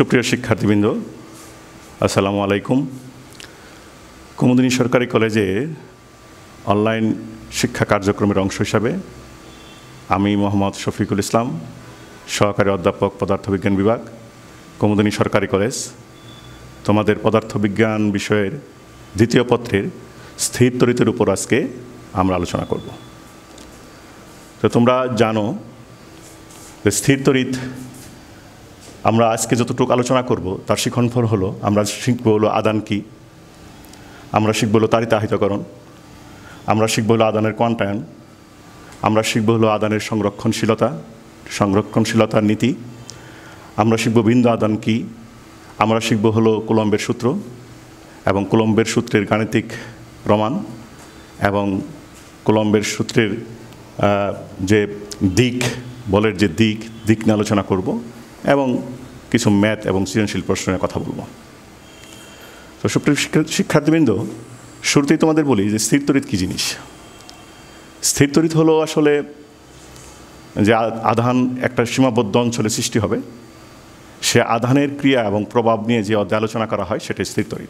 সুপ্রিয় শিক্ষার্থীবৃন্দ, আসসালামু আলাইকুম। কুমুদিনী সরকারি কলেজে অনলাইন শিক্ষা কার্যক্রমের অংশ হিসাবে আমি মোহাম্মদ শফিকুল ইসলাম, সহকারী অধ্যাপক পদার্থবিজ্ঞান বিভাগ, কুমুদিনী সরকারি কলেজ। তোমাদের পদার্থবিজ্ঞান বিষয়ের দ্বিতীয় পত্রের স্থির তরিতের উপর আজকে আমরা আলোচনা করব। তো তোমরা জানো যে স্থির তরিত আমরা আজকে যতটুকু আলোচনা করব, তার শিখনফল হলো, আমরা শিখব হলো আদান কি? আমরা শিখব হলো তারিতাহিতকরণ, আমরা শিখব হলো আদানের কোয়ান্টায়ন, আমরা শিখব হলো আদানের সংরক্ষণশীলতা সংরক্ষণশীলতার নীতি, আমরা শিখব বিন্দু আদান কি? আমরা শিখব হলো কোলম্বের সূত্র এবং কোলম্বের সূত্রের গাণিতিক প্রমাণ এবং কোলম্বের সূত্রের যে দিক, বলের যে দিক দিক নিয়ে আলোচনা করব। এবং কিছু ম্যাথ এবং সৃজনশীল প্রশ্নের কথা বলব। তো সুপ্রিয় শিক্ষার্থীবৃন্দ, শুরুতেই তোমাদের বলি যে স্থির তরিত কী জিনিস? স্থির তরিত হলো আসলে যে আধান একটা সীমাবদ্ধ অঞ্চলে সৃষ্টি হবে। সে আধানের ক্রিয়া এবং প্রভাব নিয়ে যে অধ্যায় আলোচনা করা হয় সেটা স্থির তরিত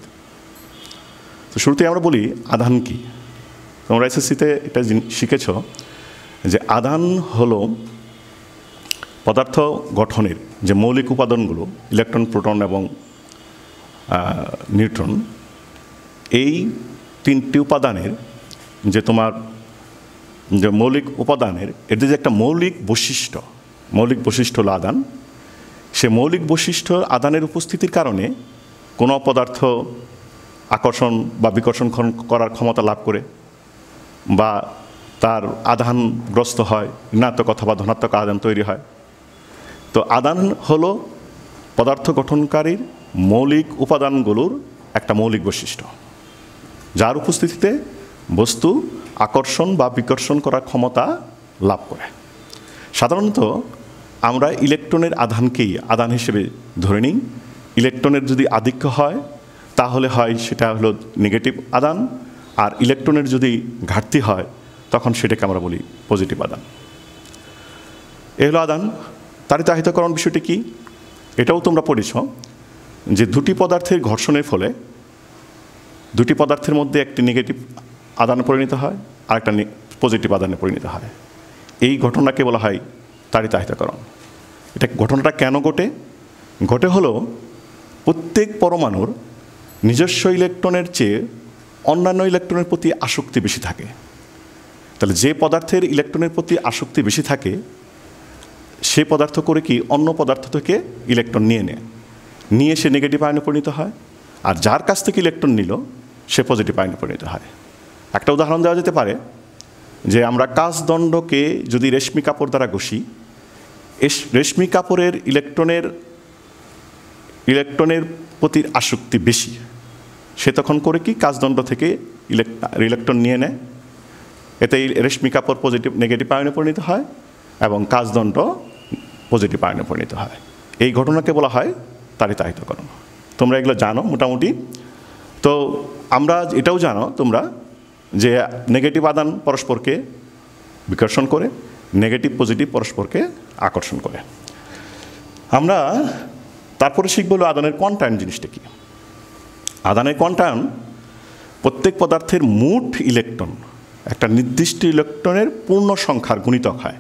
তো শুরুতেই আমরা বলি আধান কি? তোমরা এসএসসিতে এটা শিখেছ যে আধান হলো পদার্থ গঠনের যে মৌলিক উপাদানগুলো, ইলেকট্রন, প্রোটন এবং নিউট্রন, এই তিনটি উপাদানের যে তোমার যে মৌলিক উপাদানের এদের যে একটা মৌলিক বৈশিষ্ট্য মৌলিক বৈশিষ্ট্য আদান, সে মৌলিক বৈশিষ্ট্য আদানের উপস্থিতির কারণে কোনো পদার্থ আকর্ষণ বা বিকর্ষণ করার ক্ষমতা লাভ করে বা তার আধানগ্রস্ত হয়, ঋণাত্মক অথবা ধনাত্মক আদান তৈরি হয়। তো আদান হলো পদার্থ গঠনকারীর মৌলিক উপাদানগুলোর একটা মৌলিক বৈশিষ্ট্য। যার উপস্থিতিতে বস্তু আকর্ষণ বা বিকর্ষণ করার ক্ষমতা লাভ করে। সাধারণত আমরা ইলেকট্রনের আধানকেই আদান হিসেবে ধরে নিই। ইলেকট্রনের যদি আধিক্য হয়, তাহলে হয় সেটা হলো নেগেটিভ আদান, আর ইলেকট্রনের যদি ঘাটতি হয়, তখন সেটাকে আমরা বলি পজিটিভ আদান। এ হলো আদান। তারিতাহিতকরণ বিষয়টি কি? এটাও তোমরা পড়েছ যে দুটি পদার্থের ঘর্ষণের ফলে দুটি পদার্থের মধ্যে একটি নেগেটিভ আদানে পরিণত হয় আর একটা পজিটিভ আদানে পরিণত হয়। এই ঘটনাকে বলা হয় তারিতাহিতকরণ। এটা ঘটনাটা কেন ঘটে? ঘটে হলো প্রত্যেক পরমাণুর নিজস্ব ইলেকট্রনের চেয়ে অন্যান্য ইলেকট্রনের প্রতি আসক্তি বেশি থাকে। তাহলে যে পদার্থের ইলেকট্রনের প্রতি আসক্তি বেশি থাকে সে পদার্থ করে কি অন্য পদার্থ থেকে ইলেকট্রন নিয়ে নেয়। নিয়ে সে নেগেটিভ আয়নে পরিণত হয়, আর যার কাছ থেকে ইলেকট্রন নিল, সে পজিটিভ আয়নে পরিণত হয়। একটা উদাহরণ দেওয়া যেতে পারে, যে আমরা কাজদণ্ডকে যদি রেশমি কাপড় দ্বারা ঘষি রেশমি কাপড়ের ইলেকট্রনের ইলেকট্রনের প্রতি আসক্তি বেশি। সে তখন করে কি কাজদণ্ড থেকে ইলেকট্রন নিয়ে নেয়। এতে রেশমি কাপড় পজিটিভ নেগেটিভ আয়নে পরিণত হয় এবং কাজদণ্ড পজিটিভ আয়নে পরিণত হয়। এই ঘটনাকে বলা হয় তারিতাহিতকরণ তোমরা এগুলো জানো মোটামুটি। তো আমরা এটাও জানো তোমরা যে নেগেটিভ আদান পরস্পরকে বিকর্ষণ করে নেগেটিভ পজিটিভ পরস্পরকে আকর্ষণ করে। আমরা তারপরে শিখব হলো আদানের কোয়ান্টায়ন জিনিসটা কি। আদানের কোয়ান্টায়ন প্রত্যেক পদার্থের মুঠ ইলেকট্রন, একটা নির্দিষ্ট ইলেকট্রনের পূর্ণ সংখ্যার গুণিতক হয়।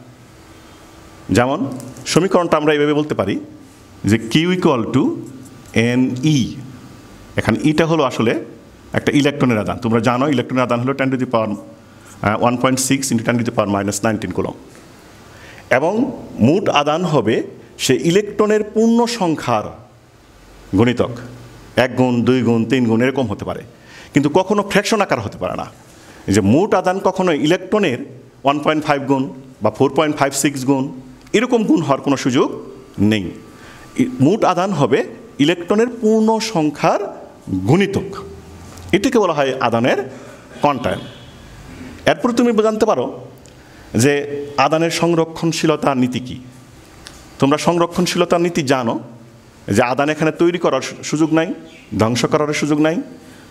যেমন সমীকরণটা আমরা এইভাবে বলতে পারি যে Q equal to N E এখানে ইটা হলো আসলে একটা ইলেকট্রনের আদান তোমরা জানো ইলেকট্রনের আদান হলো ten to the power one point six into ten to the power minus nineteen coulomb এবং মোট আদান হবে সে ইলেকট্রনের পূর্ণ সংখ্যার গণিতক। এক গুণ, দুই গুণ, তিন গুণ, এরকম হতে পারে। কিন্তু কখনো ফ্র্যাকশন আকার হতে পারে না। যে মোট আদান কখনো ইলেকট্রনের ওয়ান পয়েন্ট ফাইভ গুণ বা ফোর পয়েন্ট ফাইভ সিক্স গুণ এরকম গুণ হওয়ার কোনো সুযোগ নেই। মোট আদান হবে ইলেকট্রনের পূর্ণ সংখ্যার গুণিতক। এটিকে বলা হয় আদানের কন্টায়ন এরপর তুমি জানতে পারো যে আদানের সংরক্ষণশীলতা নীতি কী। তোমরা সংরক্ষণশীলতার নীতি জানো যে আদান এখানে তৈরি করার সুযোগ নাই, ধ্বংস করার সুযোগ নাই।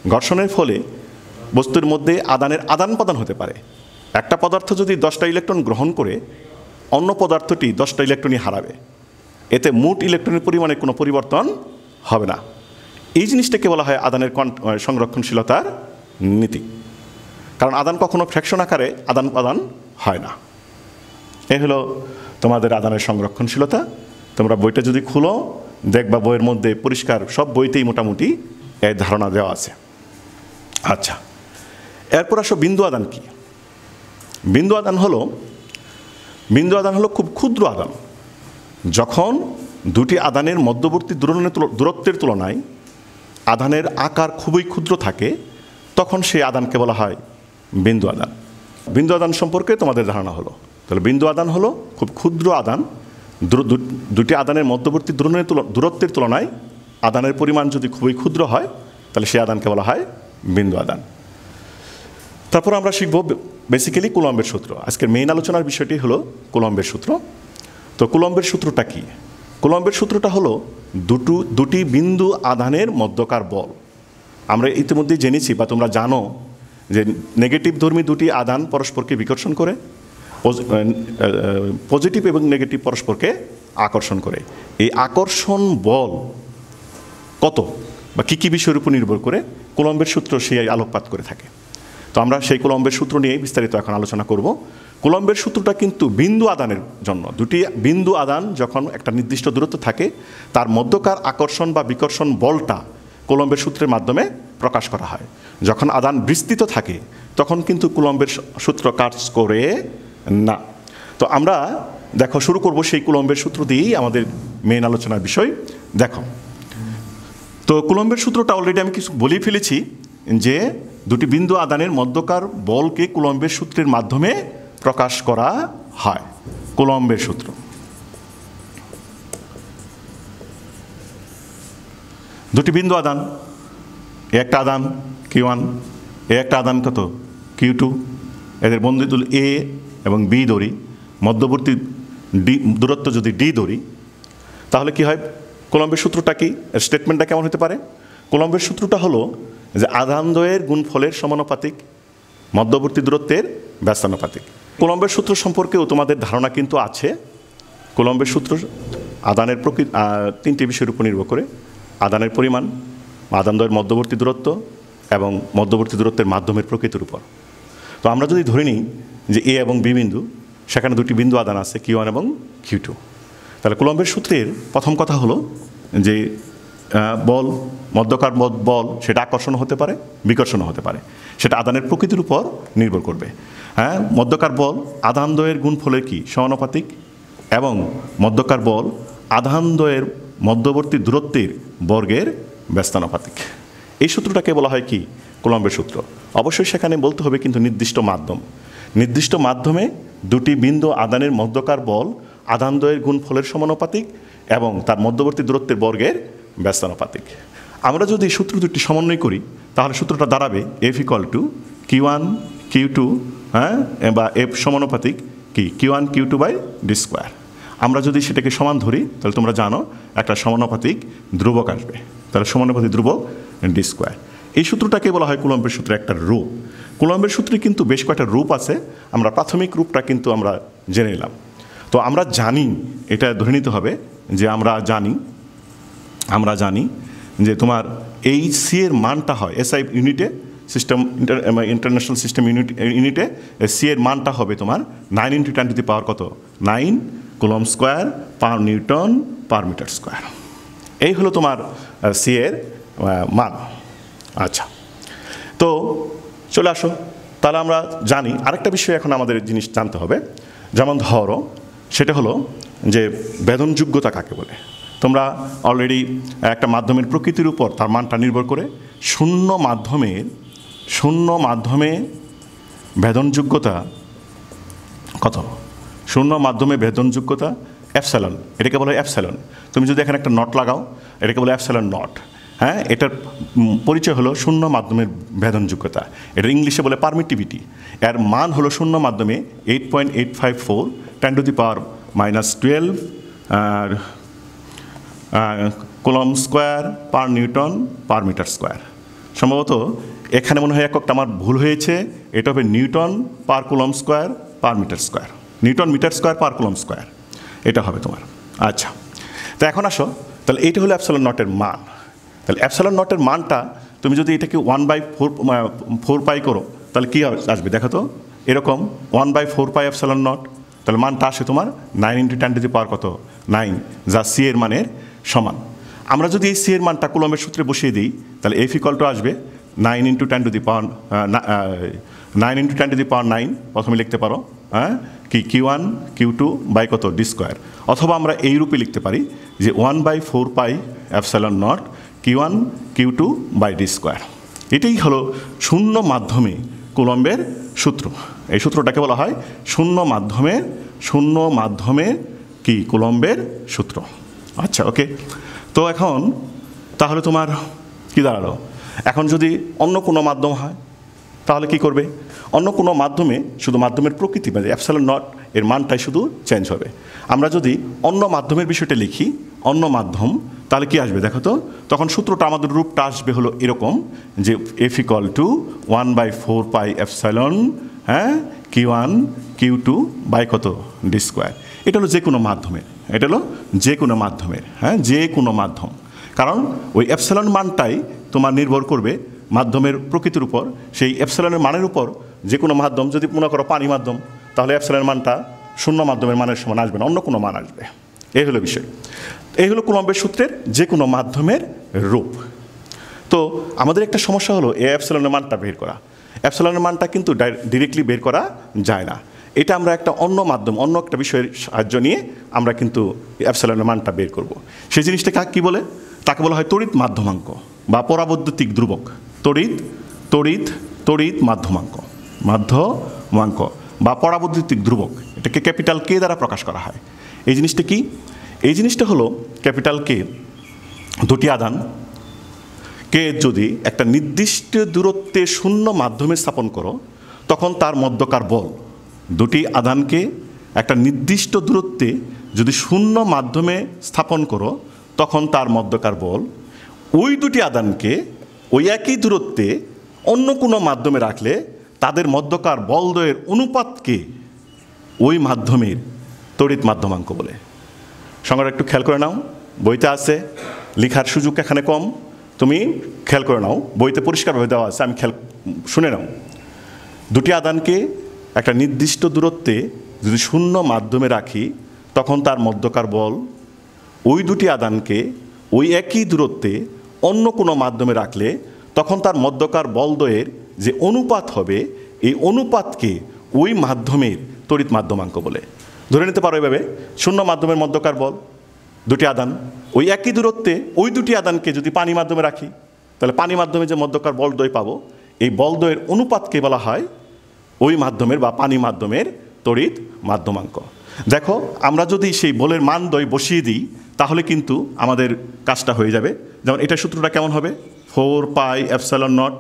ঘর্ষণের ফলে বস্তুর মধ্যে আদানের আদান প্রদান হতে পারে। একটা পদার্থ যদি দশটা ইলেকট্রন গ্রহণ করে অন্য পদার্থটি দশটা ইলেকট্রনই হারাবে। এতে মোট ইলেকট্রনের পরিমাণে কোনো পরিবর্তন হবে না। এই জিনিসটাকে বলা হয় আদানের সংরক্ষণশীলতার নীতি। কারণ আদান কখনো ফ্র্যাকশন আকারে আদান প্রদান হয় না। এ হলো তোমাদের আদানের সংরক্ষণশীলতা। তোমরা বইটা যদি খুলো, দেখবা বইয়ের মধ্যে পরিষ্কার সব বইতেই মোটামুটি এর ধারণা দেওয়া আছে। আচ্ছা এরপর আসো বিন্দু আদান কি? বিন্দু আদান হলো বিন্দু আদান হলো খুব ক্ষুদ্র আদান। যখন দুটি আদানের মধ্যবর্তী দূরত্বের তুলনায় আদানের আকার খুবই ক্ষুদ্র থাকে, তখন সেই আদানকে বলা হয় বিন্দু আদান। বিন্দু আদান সম্পর্কে তোমাদের ধারণা হলো। তাহলে বিন্দু আদান হলো খুব ক্ষুদ্র আদান। দুটি আদানের মধ্যবর্তী দূরত্বের তুলনায় আদানের পরিমাণ যদি খুবই ক্ষুদ্র হয়, তাহলে সেই আদানকে বলা হয় বিন্দু আদান। তারপর আমরা শিখব বেসিক্যালি কুলম্বের সূত্র। আজকের মেইন আলোচনার বিষয়টি হলো কুলম্বের সূত্র। তো কুলম্বের সূত্রটা কি? কুলম্বের সূত্রটা হলো দুটো, দুটি বিন্দু আধানের মধ্যকার বল। আমরা ইতিমধ্যে জেনেছি বা তোমরা জানো যে নেগেটিভ ধর্মী দুটি আদান পরস্পরকে বিকর্ষণ করে পজিটিভ এবং নেগেটিভ পরস্পরকে আকর্ষণ করে। এই আকর্ষণ বল কত বা কী কী বিষয়ের উপর নির্ভর করে? কুলম্বের সূত্র সেই আলোকপাত করে থাকে। আমরা সেই কুলম্বের সূত্র নিয়ে বিস্তারিত এখন আলোচনা করব। কুলম্বের সূত্রটা কিন্তু বিন্দু আদানের জন্য। দুটি বিন্দু আদান যখন একটা নির্দিষ্ট দূরত্ব থাকে, তার মধ্যকার আকর্ষণ বা বিকর্ষণ বলটা কুলম্বের সূত্রের মাধ্যমে প্রকাশ করা হয়। যখন আদান বিস্তৃত থাকে, তখন কিন্তু কুলম্বের সূত্র কাজ করে না। তো আমরা দেখো, শুরু করব সেই কুলম্বের সূত্র দিয়েই আমাদের মেন আলোচনার বিষয়। দেখো, তো কুলম্বের সূত্রটা অলরেডি আমি কিছু বলেই ফেলেছি যে দুটি বিন্দু আদানের মধ্যকার বলকে কুলম্বের সূত্রের মাধ্যমে প্রকাশ করা হয়। কুলম্বের সূত্র। দুটি বিন্দু আদান। একটা আদান কিউ ওয়ান এ একটা আদান কত? Q two. এদের বন্ধুতুল এ এবং বি দড়ি। মধ্যবর্তী ডি, দূরত্ব যদি ডি দড়ি, তাহলে কি হয়? কোলম্বের সূত্রটা কি? স্টেটমেন্টটা কেমন হতে পারে? কোলম্বের সূত্রটা হলো যে আধানদ্বয়ের গুণফলের সমানুপাতিক, মধ্যবর্তী দূরত্বের ব্যস্তানুপাতিক। কোলম্বের সূত্র সম্পর্কেও তোমাদের ধারণা কিন্তু আছে। কোলম্বের সূত্র আদানের প্রকৃতি তিনটি বিষয়ের উপর নির্ভর করে। আদানের পরিমাণ আদানদ্বয়ের মধ্যবর্তী দূরত্ব এবং মধ্যবর্তী দূরত্বের মাধ্যমের প্রকৃতির উপর। তো আমরা যদি ধরে নিই যে এ এবং বি বিন্দু, সেখানে দুটি বিন্দু আদান আছে, কিউ ওয়ান এবং কিউ টু। তাহলে কুলম্বের সূত্রের প্রথম কথা হলো যে বল, মধ্যকার বল, সেটা আকর্ষণ হতে পারে বিকর্ষণ হতে পারে। সেটা আদানের প্রকৃতির উপর নির্ভর করবে। হ্যাঁ মধ্যকার বল আধানদ্বয়ের গুণফলের কি? সমানুপাতিক। এবং মধ্যকার বল আধান আধানদ্বয়ের মধ্যবর্তী দূরত্বের বর্গের ব্যস্তানুপাতিক। এই সূত্রটাকে বলা হয় কি? কুলম্বের সূত্র। অবশ্যই সেখানে বলতে হবে কিন্তু নির্দিষ্ট মাধ্যম। নির্দিষ্ট মাধ্যমে দুটি বিন্দু আদানের মধ্যকার বল আদানদ্বয়ের গুণফলের সমানুপাতিক এবং তার মধ্যবর্তী দূরত্বের বর্গের ব্যস্তানুপাতিক। আমরা যদি সূত্র দুটি সমন্বয় করি, তাহলে সূত্রটা দাঁড়াবে F equal to Q one Q two হ্যাঁ বা এফ সমানুপাতিক কি? Q one Q two by D square আমরা যদি সেটাকে সমান ধরি, তাহলে তোমরা জানো একটা সমানুপাতিক ধ্রুবক আসবে। তাহলে সমানুপাতিক ধ্রুবক ডি স্কোয়ার এই সূত্রটাকে বলা হয় কুলম্বের সূত্রে একটা রূপ। কুলম্বের সূত্রে কিন্তু বেশ কয়েকটা রূপ আছে, আমরা প্রাথমিক রূপটা কিন্তু আমরা জেনে নিলাম। তো আমরা জানি, এটা ধরে নিতে হবে যে আমরা জানি আমরা জানি যে তোমার এই সি এর মানটা হয় এসআই ইউনিটে সিস্টেম ইন্টারন্যাশনাল সিস্টেম ইউনিট ইউনিটে সি এর মানটা হবে তোমার nine into ten to the power কত? Nine coulomb square per newton per metre square এই হলো তোমার সি এর মান। আচ্ছা। তো চলে আসো। তাহলে আমরা জানি, আরেকটা বিষয় এখন আমাদের জিনিস জানতে হবে। যেমন ধরো, সেটা হলো যে বেদনযোগ্যতা কাকে বলে? তোমরা অলরেডি একটা মাধ্যমের প্রকৃতির উপর তার মানটা নির্ভর করে শূন্য মাধ্যমের শূন্য মাধ্যমে ভেদনযোগ্যতা কত? শূন্য মাধ্যমে ভেদনযোগ্যতা অ্যাপসালন এটাকে বলে অ্যাপসালন তুমি যদি এখানে একটা নট লাগাও, এটাকে বলে অ্যাপসালন নট। হ্যাঁ? এটার পরিচয় হলো শূন্য মাধ্যমের ভেদনযোগ্যতা। এটা ইংলিশে বলে পারমিটিভিটি এর মান হলো শূন্য মাধ্যমে eight point eight five four ten to the power minus twelve R coulomb square per newton, per metre square. সম্ভবত এখানে মনে হয় এককটা আমার ভুল হয়েছে, এটা হবে newton per coulomb square, per metre square. Newton metre square, per coulomb square. এটা হবে তোমার। আচ্ছা তো এখন আসো, তাহলে এইটা হলো অ্যাপসালন নটের মান। তাহলে অ্যাপসালন নটের মানটা তুমি যদি এটাকে one by four four pi করো, তাহলে কী আসবে? দেখো তো, এরকম one by four pi epsilon naught, তাহলে মানটা আসে তোমার nine into ten to the power কত? নাইন যা সি এর মানের সমান। আমরা যদি এই সি এর মানটা কুলমের সূত্রে বসিয়ে দিই, তাহলে এফ ইকলটা আসবে nine into ten to the power nine into ten to the power nine প্রথমে লিখতে পারো হ্যাঁ? কি Q one Q two by কত? ডি স্কোয়ার অথবা আমরা এই রূপে লিখতে পারি যে one by four pi epsilon naught Q one Q two by D square এটাই হলো শূন্য মাধ্যমে কুলম্বের সূত্র। এই সূত্রটাকে বলা হয় শূন্য মাধ্যমে শূন্য মাধ্যমে কি? কুলম্বের সূত্র। আচ্ছা ওকে তো এখন তাহলে তোমার কি দাঁড়াল? এখন যদি অন্য কোনো মাধ্যম হয়, তাহলে কি করবে? অন্য কোনো মাধ্যমে শুধু মাধ্যমের প্রকৃতি মানে অ্যাপসালন নট এর মানটাই শুধু চেঞ্জ হবে। আমরা যদি অন্য মাধ্যমের বিষয়টা লিখি, অন্য মাধ্যম, তাহলে কি আসবে দেখো তো? তখন সূত্রটা আমাদের রূপটা আসবে হলো এরকম যে F equal to one by four pi epsilon হ্যাঁ? Q one Q two by কত? ডি স্কোয়ার এটা হলো যে কোনো মাধ্যমের এটা হলো যে কোনো মাধ্যমের হ্যাঁ? যে কোনো মাধ্যম। কারণ ওই অ্যাপসালন মানটাই তোমার নির্ভর করবে মাধ্যমের প্রকৃতির উপর। সেই অ্যাপসালনের মানের উপর যে কোনো মাধ্যম, যদি মনে করো পানি মাধ্যম, তাহলে অ্যাপসালনের মানটা শূন্য মাধ্যমের মানের সমান আসবে না, অন্য কোনো মান আসবে। এই হলো বিষয়। এই হলো কুলম্বের সূত্রের যে কোনো মাধ্যমের রূপ। তো আমাদের একটা সমস্যা হলো এ অ্যাপসালনের মানটা বের করা। অ্যাপসালনের মানটা কিন্তু ডিরেক্টলি বের করা যায় না। এটা আমরা একটা অন্য মাধ্যম, অন্য একটা বিষয়ের সাহায্য নিয়ে আমরা কিন্তু অ্যাপসালনের মানটা বের করব। সেই জিনিসটা কাকে কী বলে? তাকে বলা হয় তড়িৎ মাধ্যমাঙ্ক বা পরাবৈদ্যুতিক ধ্রুবক। তড়িৎ তড়িৎ তড়িৎ মাধ্যমাঙ্ক। মাধ্যমাঙ্ক বা পরাবৈদ্যুতিক ধ্রুবক। এটাকে ক্যাপিটাল কে দ্বারা প্রকাশ করা হয়। এই জিনিসটা কি? এই জিনিসটা হলো ক্যাপিটাল কে দুটি আদান কে যদি একটা নির্দিষ্ট দূরত্বে শূন্য মাধ্যমে স্থাপন করো, তখন তার মধ্যকার বল দুটি আদানকে একটা নির্দিষ্ট দূরত্বে যদি শূন্য মাধ্যমে স্থাপন করো, তখন তার মধ্যকার বল। ওই দুটি আদানকে ওই একই দূরত্বে অন্য কোনো মাধ্যমে রাখলে তাদের মধ্যকার বলদয়ের অনুপাতকে ওই মাধ্যমের তড়িৎ মাধ্যমাঙ্ক বলে। সংজ্ঞাটা একটু খেয়াল করে নাও, বইতে আছে, লেখার সুযোগ এখানে কম। তুমি খেয়াল করে নাও, বইতে পরিষ্কারভাবে দেওয়া আছে, আমি খেয়াল, শুনে নাও। দুটি আদানকে একটা নির্দিষ্ট দূরত্বে যদি শূন্য মাধ্যমে রাখি, তখন তার মধ্যকার বল ওই দুটি আদানকে ওই একই দূরত্বে অন্য কোনো মাধ্যমে রাখলে, তখন তার মধ্যকার বলদয়ের যে অনুপাত হবে, এই অনুপাতকে ওই মাধ্যমের তড়িৎ মাধ্যমাঙ্ক বলে। ধরে নিতে পারো এভাবে, শূন্য মাধ্যমের মধ্যকার বল, দুটি আদান, ওই একই দূরত্বে ওই দুটি আদানকে যদি পানি মাধ্যমে রাখি, তাহলে পানি মাধ্যমে যে মধ্যকার বলদ্বয় পাবো, এই বলদ্বয়ের অনুপাতকে বলা হয় ওই মাধ্যমের বা পানি মাধ্যমের তড়িৎ মাধ্যমাঙ্ক। দেখো, আমরা যদি সেই বলের মানদয় বসিয়ে দিই, তাহলে কিন্তু আমাদের কাজটা হয়ে যাবে। যেমন এটা সূত্রটা কেমন হবে? Four pi epsilon naught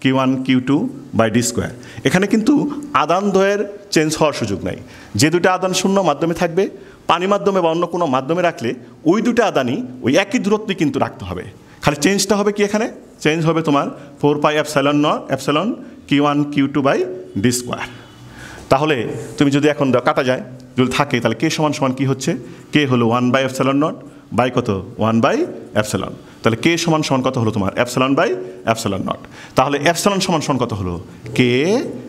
Q one Q two by D square. এখানে কিন্তু আদান দ্বয়ের চেঞ্জ হওয়ার সুযোগ নাই। যে দুটো আদান শূন্য মাধ্যমে থাকবে, পানি মাধ্যমে বা অন্য কোনো মাধ্যমে রাখলে ওই দুটো আদানই ওই একই দূরত্বে কিন্তু রাখতে হবে। খালি চেঞ্জটা হবে কি এখানে? চেঞ্জ হবে তোমার four pi epsilon naught epsilon Q one Q two by D square তাহলে তুমি যদি এখন কাটা যায়, যদি থাকে, তাহলে কে সমান সমান কী হচ্ছে? কে হলো one by epsilon naught by কত? ওয়ান বাই অ্যাপসালন তাহলে কে সমান সমান কত হলো তোমার? অ্যাপসালন বাই অ্যাপসালন নট তাহলে অ্যাপসালন সমান সমান কত হলো? কে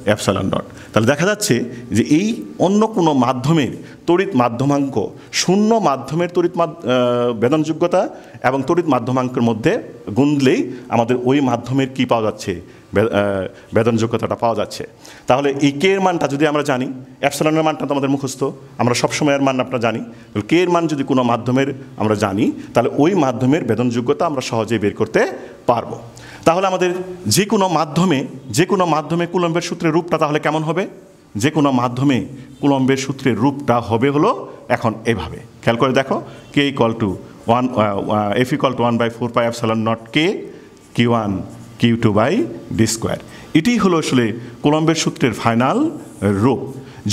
অ্যাপসালন নট তাহলে দেখা যাচ্ছে যে এই অন্য কোনো মাধ্যমের তড়িৎ মাধ্যমাঙ্ক, শূন্য মাধ্যমের তড়িৎ বেদনযোগ্যতা এবং তড়িৎ মাধ্যমাঙ্কের মধ্যে গুনলেই আমাদের ওই মাধ্যমের কি পাওয়া যাচ্ছে? বেদনযোগ্যতাটা পাওয়া যাচ্ছে। তাহলে এই কে এর মানটা যদি আমরা জানি অ্যাপসালনের মানটা তো আমাদের মুখস্থ, আমরা সবসময়ের মান আপনারা জানি। কে এর মান যদি কোনো মাধ্যমের আমরা জানি, তাহলে ওই মাধ্যমের বেদনযোগ্যতা আমরা সহজেই বের করতে পারব। তাহলে আমাদের যে কোনো মাধ্যমে, যে কোনো মাধ্যমে কুলম্বের সূত্রের রূপটা তাহলে কেমন হবে? যে কোনো মাধ্যমে কুলম্বের সূত্রের রূপটা হবে হলো এখন এভাবে। খেয়াল করে দেখো, K equal to one F equal to one by four pi epsilon naught K Q one Q two by D square এটি হলো আসলে কোলম্বের সূত্রের ফাইনাল রূপ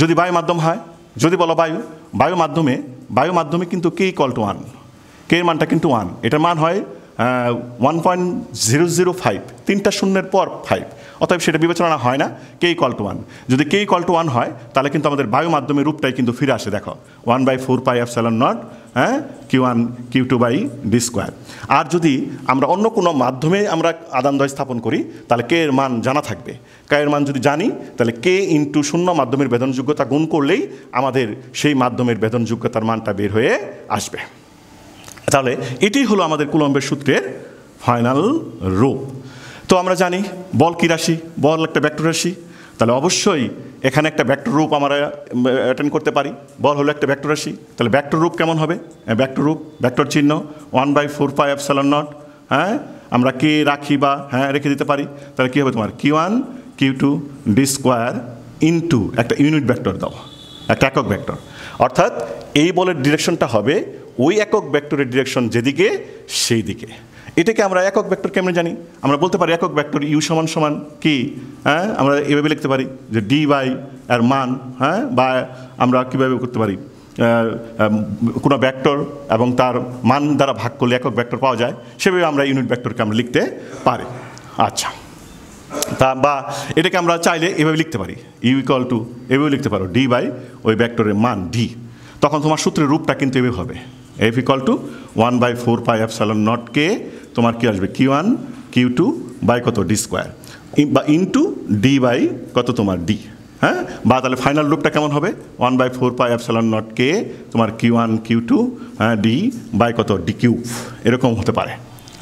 যদি বায়ু মাধ্যম হয়, যদি বলো বায়ু বায়ু মাধ্যমে বায়ু মাধ্যমে কিন্তু K equal to one K এর মানটা কিন্তু ওয়ান এটার মান হয় one point zero zero five তিনটা শূন্যের পর ফাইভ অতএব সেটা বিবেচনা হয় না কে ইকল টু ওয়ান যদি কে ইকল টু ওয়ান হয়, তাহলে কিন্তু আমাদের বায়ু মাধ্যমে রূপটাই কিন্তু ফিরে আসে, দেখো। One by four pi epsilon naught হ্যাঁ? Q one Q two by D square আর যদি আমরা অন্য কোনো মাধ্যমে আমরা আদানদয় স্থাপন করি, তাহলে কে এর মান জানা থাকবে। কে এর মান যদি জানি, তাহলে কে ইন্টু শূন্য মাধ্যমের বেদনযোগ্যতা গুণ করলেই আমাদের সেই মাধ্যমের বেদনযোগ্যতার মানটা বের হয়ে আসবে। তাহলে এটি হলো আমাদের কুলম্বের সূত্রের ফাইনাল রূপ। তো আমরা জানি, বল কী রাশি? বল একটা ভেক্টর রাশি। তাহলে অবশ্যই এখানে একটা ভেক্টর রূপ আমরা অ্যাটেন্ড করতে পারি। বল হলো একটা ভেক্টর রাশি। তাহলে ভেক্টর রূপ কেমন হবে? ভেক্টর রূপ ভেক্টর চিহ্ন one by four five epsilon naught হ্যাঁ? আমরা কে রাখি বা হ্যাঁ রেখে দিতে পারি। তাহলে কী হবে তোমার? Q one Q two D square into একটা ইউনিট ভেক্টর দাও, একটা একক ভেক্টর অর্থাৎ এই বলের ডিরেকশনটা হবে ওই একক ভেক্টরের ডিরেকশন যেদিকে সেই দিকে এটাকে আমরা একক ভেক্টর কেমন জানি? আমরা বলতে পারি একক ভেক্টর ইউ সমান সমান কি? হ্যাঁ আমরা এভাবে লিখতে পারি যে ডি বাই এর মান হ্যাঁ বা আমরা কীভাবে করতে পারি? কোনো ভেক্টর এবং তার মান দ্বারা ভাগ করলে একক ভেক্টর পাওয়া যায়, সেভাবে আমরা ইউনিট ভেক্টরকে আমরা লিখতে পারি। আচ্ছা। তা, বা এটাকে আমরা চাইলে এভাবে লিখতে পারি। ইউ ইকাল টু এভাবে লিখতে পারো ডি বাই ওই ভেক্টরের মান ডি তখন তোমার সূত্রের রূপটা কিন্তু এভাবে হবে। F equal to one by four pi epsilon naught K তোমার কী আসবে? Q one Q two by কত? ডি স্কোয়ার বা ইন্টু ডি বাই কত তোমার ডি হ্যাঁ? বা তাহলে ফাইনাল রূপটা কেমন হবে? One by four pi epsilon naught K তোমার কিউ ওয়ান কিউ টু হ্যাঁ ডি বাই কত? ডি কিউ এরকম হতে পারে।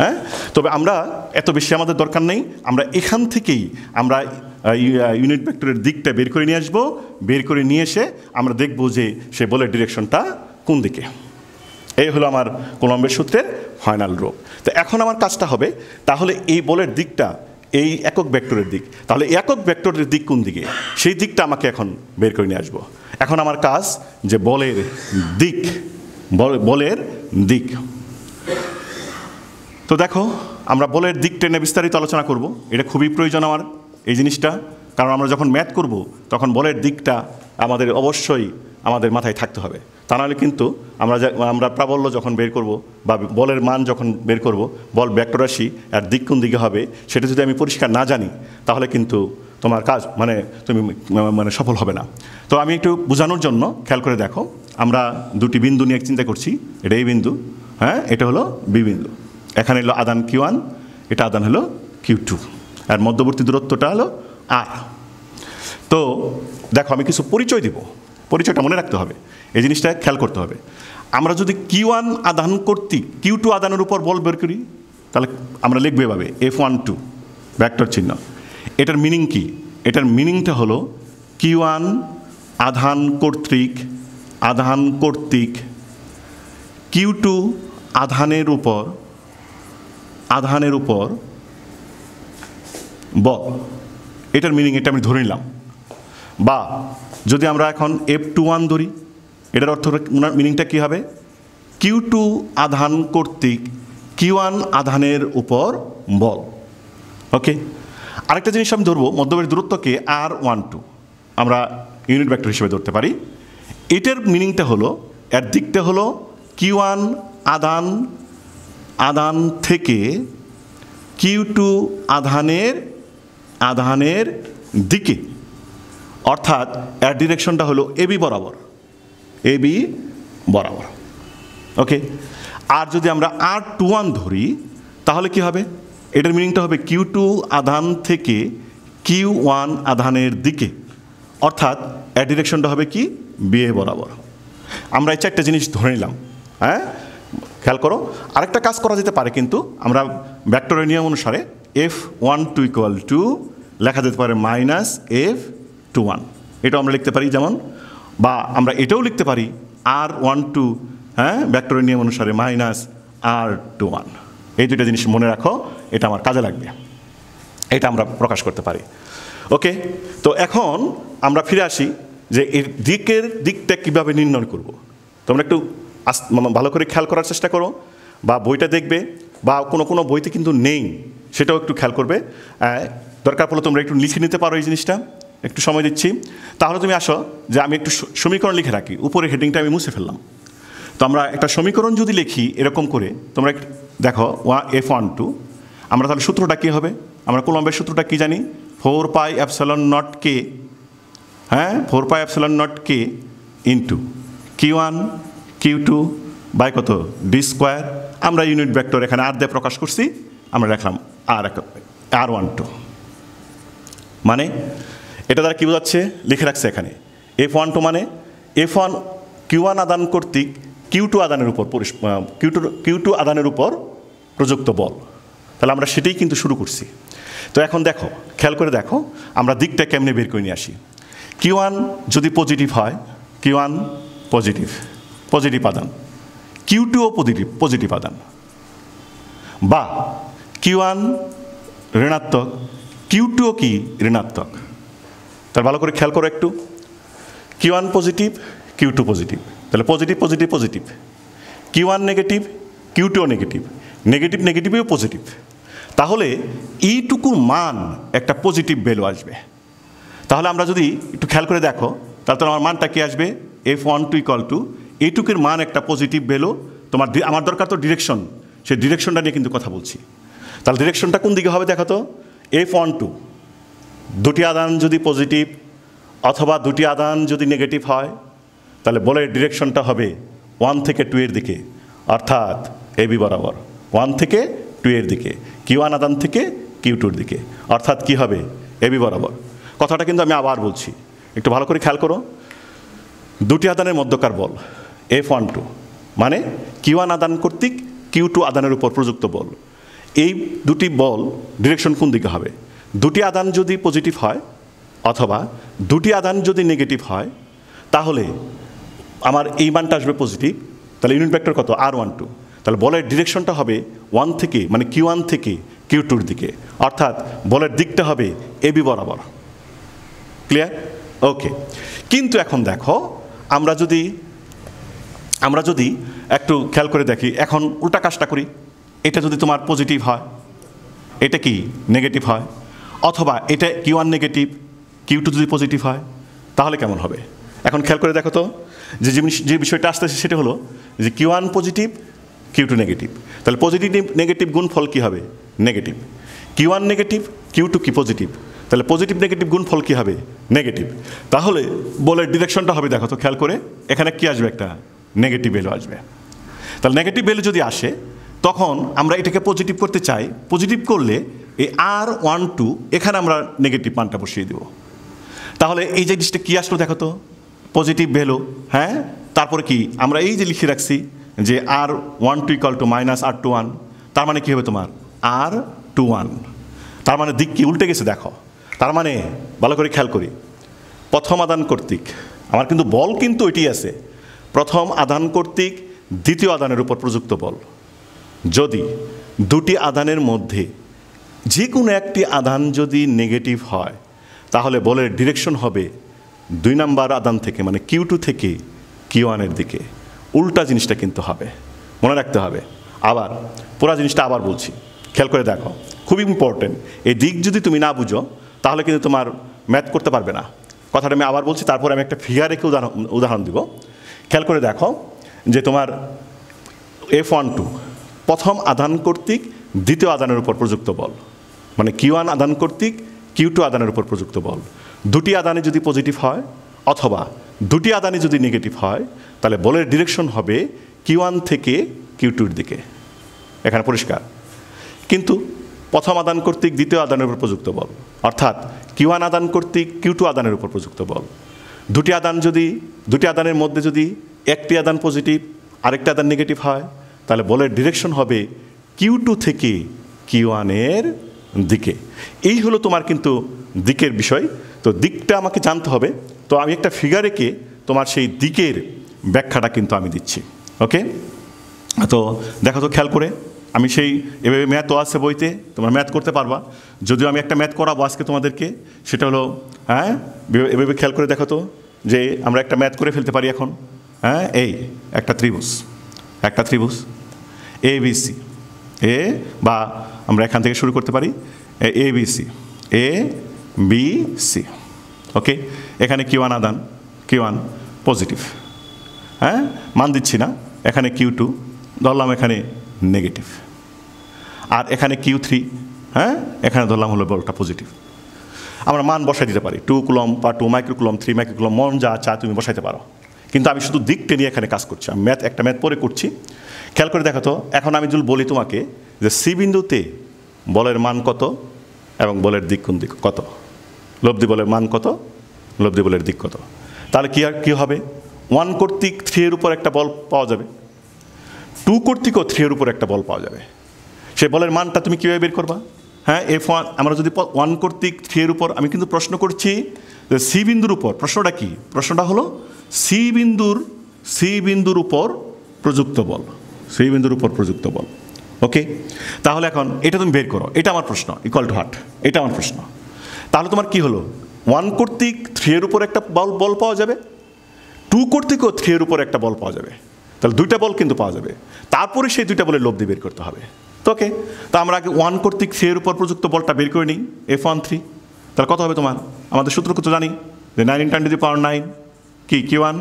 হ্যাঁ? তবে আমরা এত বেশি আমাদের দরকার নেই। আমরা এখান থেকেই আমরা ইউনিট ভেক্টরের দিকটা বের করে নিয়ে আসব। বের করে নিয়ে এসে আমরা দেখব যে সে বলের ডিরেকশনটা কোন দিকে। এই হলো আমার কলম্বের সূত্রের ফাইনাল রূপ তো এখন আমার কাজটা হবে, তাহলে এই বলের দিকটা, এই একক ভেক্টরের দিক। তাহলে একক ভেক্টরের দিক কোন দিকে? সেই দিকটা আমাকে এখন বের করে নিয়ে আসব। এখন আমার কাজ যে বলের দিক বলের দিক। তো দেখো, আমরা বলের দিক টেনে বিস্তারিত আলোচনা করব। এটা খুবই প্রয়োজন আমার এই জিনিসটা। কারণ আমরা যখন ম্যাথ করব, তখন বলের দিকটা আমাদের অবশ্যই আমাদের মাথায় থাকতে হবে। তা নাহলে কিন্তু আমরা আমরা প্রাবল্য যখন বের করব বা বলের মান যখন বের করব, বল ব্যাক্টরাশি আর দিক কোন দিকে হবে, সেটা যদি আমি পরিষ্কার না জানি, তাহলে কিন্তু তোমার কাজ মানে তুমি মানে সফল হবে না। তো আমি একটু বোঝানোর জন্য খেয়াল করে দেখো, আমরা দুটি বিন্দু নিয়ে চিন্তা করছি, এটা এই বিন্দু হ্যাঁ এটা হলো বি বিন্দু। এখানে হলো আদান কিউ ওয়ান, এটা আদান হলো কিউ টু, আর মধ্যবর্তী দূরত্বটা হলো আর। তো দেখো, আমি কিছু পরিচয় দিব। পরিচয়টা মনে রাখতে হবে। এই জিনিসটা খেয়াল করতে হবে। আমরা যদি কিউ ওয়ান আদান কর্তৃক কিউ টু আদানের উপর বল বের করি, তাহলে আমরা লিখব এভাবে এফ ওয়ান টু ব্যাক্টর চিহ্ন। এটার মিনিং কি? এটার মিনিংটা হলো কিউ ওয়ান আধান কর্তৃক আধান কর্তৃক কিউ টু আধানের উপর আধানের উপর বল। এটার মিনিং এটা আমি ধরে নিলাম। বা যদি আমরা এখন এফ টু ওয়ান ধরি, এটার অর্থ মিনিংটা কী হবে? কিউ টু আধান কর্তৃক কিউ ওয়ান আধানের উপর বল। ওকে আরেকটা জিনিস আমি ধরবো, মধ্যবর্তী দূরত্বকে আর ওয়ান টু আমরা ইউনিট ভেক্টর হিসেবে ধরতে পারি। এটার মিনিংটা হলো, এর দিকটা হলো কিউ ওয়ান আদান আদান থেকে কিউ টু আধানের আধানের দিকে। অর্থাৎ এর ডিরেকশনটা হলো এবি বরাবর। এবি বরাবর। ওকে? আর যদি আমরা আর টু ওয়ান ধরি, তাহলে কি হবে? এটার মিনিংটা হবে কিউ টু আধান থেকে কিউ ওয়ান আধানের দিকে। অর্থাৎ এর ডিরেকশনটা হবে কি? বিয়ে বরাবর। আমরা এই চারটা জিনিস ধরে নিলাম। হ্যাঁ? খেয়াল করো। আরেকটা কাজ করা যেতে পারে কিন্তু, আমরা ভ্যাক্টরের নিয়ম অনুসারে F one two equal to লেখা যেতে পারে মাইনাস এফ টু ওয়ান এটাও আমরা লিখতে পারি, যেমন, বা আমরা এটাও লিখতে পারি আর ওয়ান টু হ্যাঁ ভ্যাক্টরের নিয়ম অনুসারে মাইনাস আর টু ওয়ান এই দুটো জিনিস মনে রাখো, এটা আমার কাজে লাগবে। এটা আমরা প্রকাশ করতে পারি। ওকে, তো এখন আমরা ফিরে আসি যে এর দিকের দিকটা কীভাবে নির্ণয় করব। তোমরা একটু ভালো করে খেয়াল করার চেষ্টা করো, বা বইটা দেখবে, বা কোনো কোনো বইতে কিন্তু নেই, সেটাও একটু খেয়াল করবে। দরকার পড়লে তোমরা একটু লিখে নিতে পারো এই জিনিসটা। একটু সময় দিচ্ছি। তাহলে তুমি আসো যে আমি একটু সমীকরণ লিখে রাখি। উপরে হেডিংটা আমি মুছে ফেললাম। তো আমরা একটা সমীকরণ যদি লিখি এরকম করে, তোমরা দেখো, ওয়া এফ ওয়ান, টু। আমরা তাহলে সূত্রটা কী হবে? আমরা কোলম্বের সূত্রটা কী জানি? Four pi epsilon naught K. হ্যাঁ? Four pi epsilon naught K into Q one, Q two by কত? D square. আমরা ইউনিট ভেক্টর এখানে আর দিয়ে প্রকাশ করছি। আমরা রাখলাম আর আর ওয়ান, টু। মানে এটা দ্বারা কী বোঝাচ্ছে? লিখে রাখছে এখানে। এফ ওয়ান টু মানে এফ ওয়ান কিউ ওয়ান আদান কর্তৃক কিউ টু আদানের উপর কিউ টু কিউ টু আদানের উপর প্রযুক্ত বল। তাহলে আমরা সেটাই কিন্তু শুরু করছি। তো এখন দেখো, খেয়াল করে দেখো, আমরা দিকটা কেমনে বের করে নিয়ে আসি। কিউ ওয়ান যদি পজিটিভ হয় কিউ ওয়ান পজিটিভ পজিটিভ আদান। কিউ টুও পজিটিভ পজিটিভ আদান। বা কিউ ওয়ান ঋণাত্মক কিউ টুও কি ঋণাত্মক? তার ভালো করে খেয়াল করো একটু। Q one positive Q two positive তাহলে positive positive positive Q one negative Q টুও negative negative নেগেটিভেও পজিটিভ তাহলে এইটুকুর মান একটা পজিটিভ ভ্যালু আসবে। তাহলে আমরা যদি একটু খেয়াল করে দেখো, তাহলে আমার মানটা কি আসবে? F one two equal to এইটুকুর মান একটা পজিটিভ ভ্যালু তোমার আমার দরকার তো ডিরেকশন সেই ডিরেকশনটা নিয়ে কিন্তু কথা বলছি। তাহলে ডিরেকশনটা কোন দিকে হবে দেখো তো? এফ ওয়ান টু দুটি আদান যদি পজিটিভ অথবা দুটি আদান যদি নেগেটিভ হয়, তাহলে বলের ডিরেকশনটা হবে ওয়ান থেকে টু এর দিকে। অর্থাৎ এবি বরাবর। ওয়ান থেকে টু এর দিকে। কিউ ওয়ান আদান থেকে কিউ টুর দিকে। অর্থাৎ কি হবে? এবি বরাবর। কথাটা কিন্তু আমি আবার বলছি। একটু ভালো করে খেয়াল করো। দুটি আদানের মধ্যকার বল এফ ওয়ান টু মানে কিউ ওয়ান আদান কর্তৃক কিউ টু আদানের উপর প্রযুক্ত বল। এই দুটি বল ডিরেকশন কোন দিকে হবে? দুটি আদান যদি পজিটিভ হয় অথবা দুটি আদান যদি নেগেটিভ হয়, তাহলে আমার এই মানটা আসবে পজিটিভ তাহলে ইউনিট ভেক্টর কত? আর ওয়ান টু তাহলে বলের ডিরেকশনটা হবে ওয়ান থেকে মানে কিউ ওয়ান থেকে কিউ টুর দিকে। অর্থাৎ বলের দিকটা হবে এবি বরাবর। ক্লিয়ার ওকে কিন্তু এখন দেখো, আমরা যদি আমরা যদি একটু খেয়াল করে দেখি, এখন উল্টা কাজটা করি। এটা যদি তোমার পজিটিভ হয়, এটা কি নেগেটিভ হয়? অথবা এটা Q one negative Q two যদি পজিটিভ হয়, তাহলে কেমন হবে? এখন খেয়াল করে দেখো তো, যে যে বিষয়টা আসতেছে সেটা হলো যে Q one positive Q two negative তাহলে পজিটিভ নেগেটিভ গুণ ফল কী হবে? Negative Q one negative Q two কি পজিটিভ তাহলে পজিটিভ নেগেটিভ গুণ ফল কী হবে? নেগেটিভ তাহলে বলের ডিরেকশনটা হবে দেখো তো, খেয়াল করে, এখানে কি আসবে একটা? নেগেটিভ ভ্যালু আসবে। তাহলে নেগেটিভ ভ্যালু যদি আসে, তখন আমরা এটাকে পজিটিভ করতে চাই। পজিটিভ করলে এই আর ওয়ান টু এখানে আমরা নেগেটিভ মানটা বসিয়ে দেব। তাহলে এই যে জিনিসটা কী আসলো দেখো তো? পজিটিভ ভ্যালু হ্যাঁ? তারপরে কি? আমরা এই যে লিখে রাখছি যে R one two equal to minus R two one তার মানে কী হবে তোমার? আর টু ওয়ান তার মানে দিক কি? উল্টে গেছে, দেখো। তার মানে ভালো করে খেয়াল করি। প্রথম আদান কর্তৃক, আমার কিন্তু বল কিন্তু এটি আছে। প্রথম আদান কর্তৃক দ্বিতীয় আদানের উপর প্রযুক্ত বল। যদি দুটি আদানের মধ্যে যে কোনো একটি আদান যদি নেগেটিভ হয়, তাহলে বলের ডিরেকশন হবে দুই নাম্বার আদান থেকে মানে কিউ টু থেকে কিউ ওয়ানের দিকে। উল্টা জিনিসটা কিন্তু হবে, মনে রাখতে হবে। আবার পুরা জিনিসটা আবার বলছি, খেয়াল করে দেখো, খুব ইম্পর্টেন্ট এই দিক যদি তুমি না বুঝো, তাহলে কিন্তু তোমার ম্যাথ করতে পারবে না। কথাটা আমি আবার বলছি, তারপরে আমি একটা ফিগার রেখে উদাহরণ উদাহরণ দিব। খেয়াল করে দেখো যে তোমার এফ ওয়ান টু প্রথম আদান কর্তৃক দ্বিতীয় আদানের উপর প্রযুক্ত বল। মানে কিউ ওয়ান আদান কর্তৃক, কিউ টু আদানের উপর প্রযুক্ত বল। দুটি আদানে যদি পজিটিভ হয়, অথবা দুটি আদানে যদি নেগেটিভ হয়, তাহলে বলের ডিরেকশন হবে কিউ ওয়ান থেকে কিউ টুর দিকে। এখানে পরিষ্কার। কিন্তু প্রথম আদান কর্তৃক, দ্বিতীয় আদানের উপর প্রযুক্ত বল। অর্থাৎ কিউ ওয়ান আদান কর্তৃক, কিউ টু আদানের উপর প্রযুক্ত বল। দুটি আদান যদি, দুটি আদানের মধ্যে যদি একটি আদান পজিটিভ আরেকটি আদান নেগেটিভ হয়, তাহলে বলের ডিরেকশন হবে কিউ টু থেকে কিউ ওয়ানের দিকে। এই হলো তোমার কিন্তু দিকের বিষয়। তো দিকটা আমাকে জানতে হবে। তো আমি একটা ফিগার এঁকে তোমার সেই দিকের ব্যাখ্যাটা কিন্তু আমি দিচ্ছি। ওকে তো দেখো তো খেয়াল করে, আমি সেই এভাবে ম্যাথও আছে বইতে, তোমরা ম্যাথ করতে পারবা। যদিও আমি একটা ম্যাথ করাবো আজকে তোমাদেরকে, সেটা হলো হ্যাঁ? এভাবে খেয়াল করে দেখো তো, যে আমরা একটা ম্যাথ করে ফেলতে পারি এখন। হ্যাঁ? এই, একটা ত্রিভুজ। একটা ত্রিভুজ। এ বি সি এ বা আমরা এখান থেকে শুরু করতে পারি? A B C A B C okay এখানে কিউ ওয়ান আদান কিউ ওয়ান পজিটিভ হ্যাঁ? মান দিচ্ছি না। এখানে কিউ টু ধরলাম এখানে নেগেটিভ আর এখানে কিউ থ্রি হ্যাঁ? এখানে ধরলাম হলো বলটা পজিটিভ আমরা মান বসাই দিতে পারি। টু কুলম বা টু মাইক্রোকুলম থ্রি মাইক্রোকুলম মন যা চা তুমি বসাইতে পারো। কিন্তু আমি শুধু দিকটা নিয়ে এখানে কাজ করছি, আমি ম্যাথ, একটা ম্যাথ পরে করছি। খেয়াল করে দেখো তো, এখন আমি যদি বলি তোমাকে যে সি বিন্দুতে বলের মান কত এবং বলের দিক কোন দিক কত? লব্ধি বলের মান কত? লব্ধি বলের দিক কত? তাহলে কী আর, কী হবে? ওয়ান কর্তৃক থ্রি এর উপর একটা বল পাওয়া যাবে। টু কর্তৃকও থ্রি এর উপর একটা বল পাওয়া যাবে। সেই বলের মানটা তুমি কীভাবে বের করবা? হ্যাঁ এফ ওয়ান, আমরা যদি ওয়ান কর্তৃক থ্রি এর উপর, আমি কিন্তু প্রশ্ন করছি যে সি বিন্দুর উপর, প্রশ্নটা কি? প্রশ্নটা হলো সি বিন্দুর সি বিন্দুর উপর প্রযুক্ত বল। সি বিন্দুর উপর প্রযুক্ত বল। ওকে? তাহলে এখন এটা তুমি বের করো। এটা আমার প্রশ্ন ইকুয়াল টু হার্ট এটা আমার প্রশ্ন। তাহলে তোমার কি হলো? ওয়ান কর্তৃক থ্রি এর উপর একটা বল বল পাওয়া যাবে। টু কর্তৃকও থ্রি এর উপর একটা বল পাওয়া যাবে। তাহলে দুইটা বল কিন্তু পাওয়া যাবে। তারপরে সেই দুইটা বলের লব্ধি বের করতে হবে। তো ওকে? তা আমরা আগে ওয়ান কর্তৃক থ্রি এর উপর প্রযুক্ত বলটা বের করে নিই। এফ ওয়ান থ্রি তাহলে কত হবে তোমার? আমাদের সূত্র কত জানি? যে nine into to the power nine কি Q one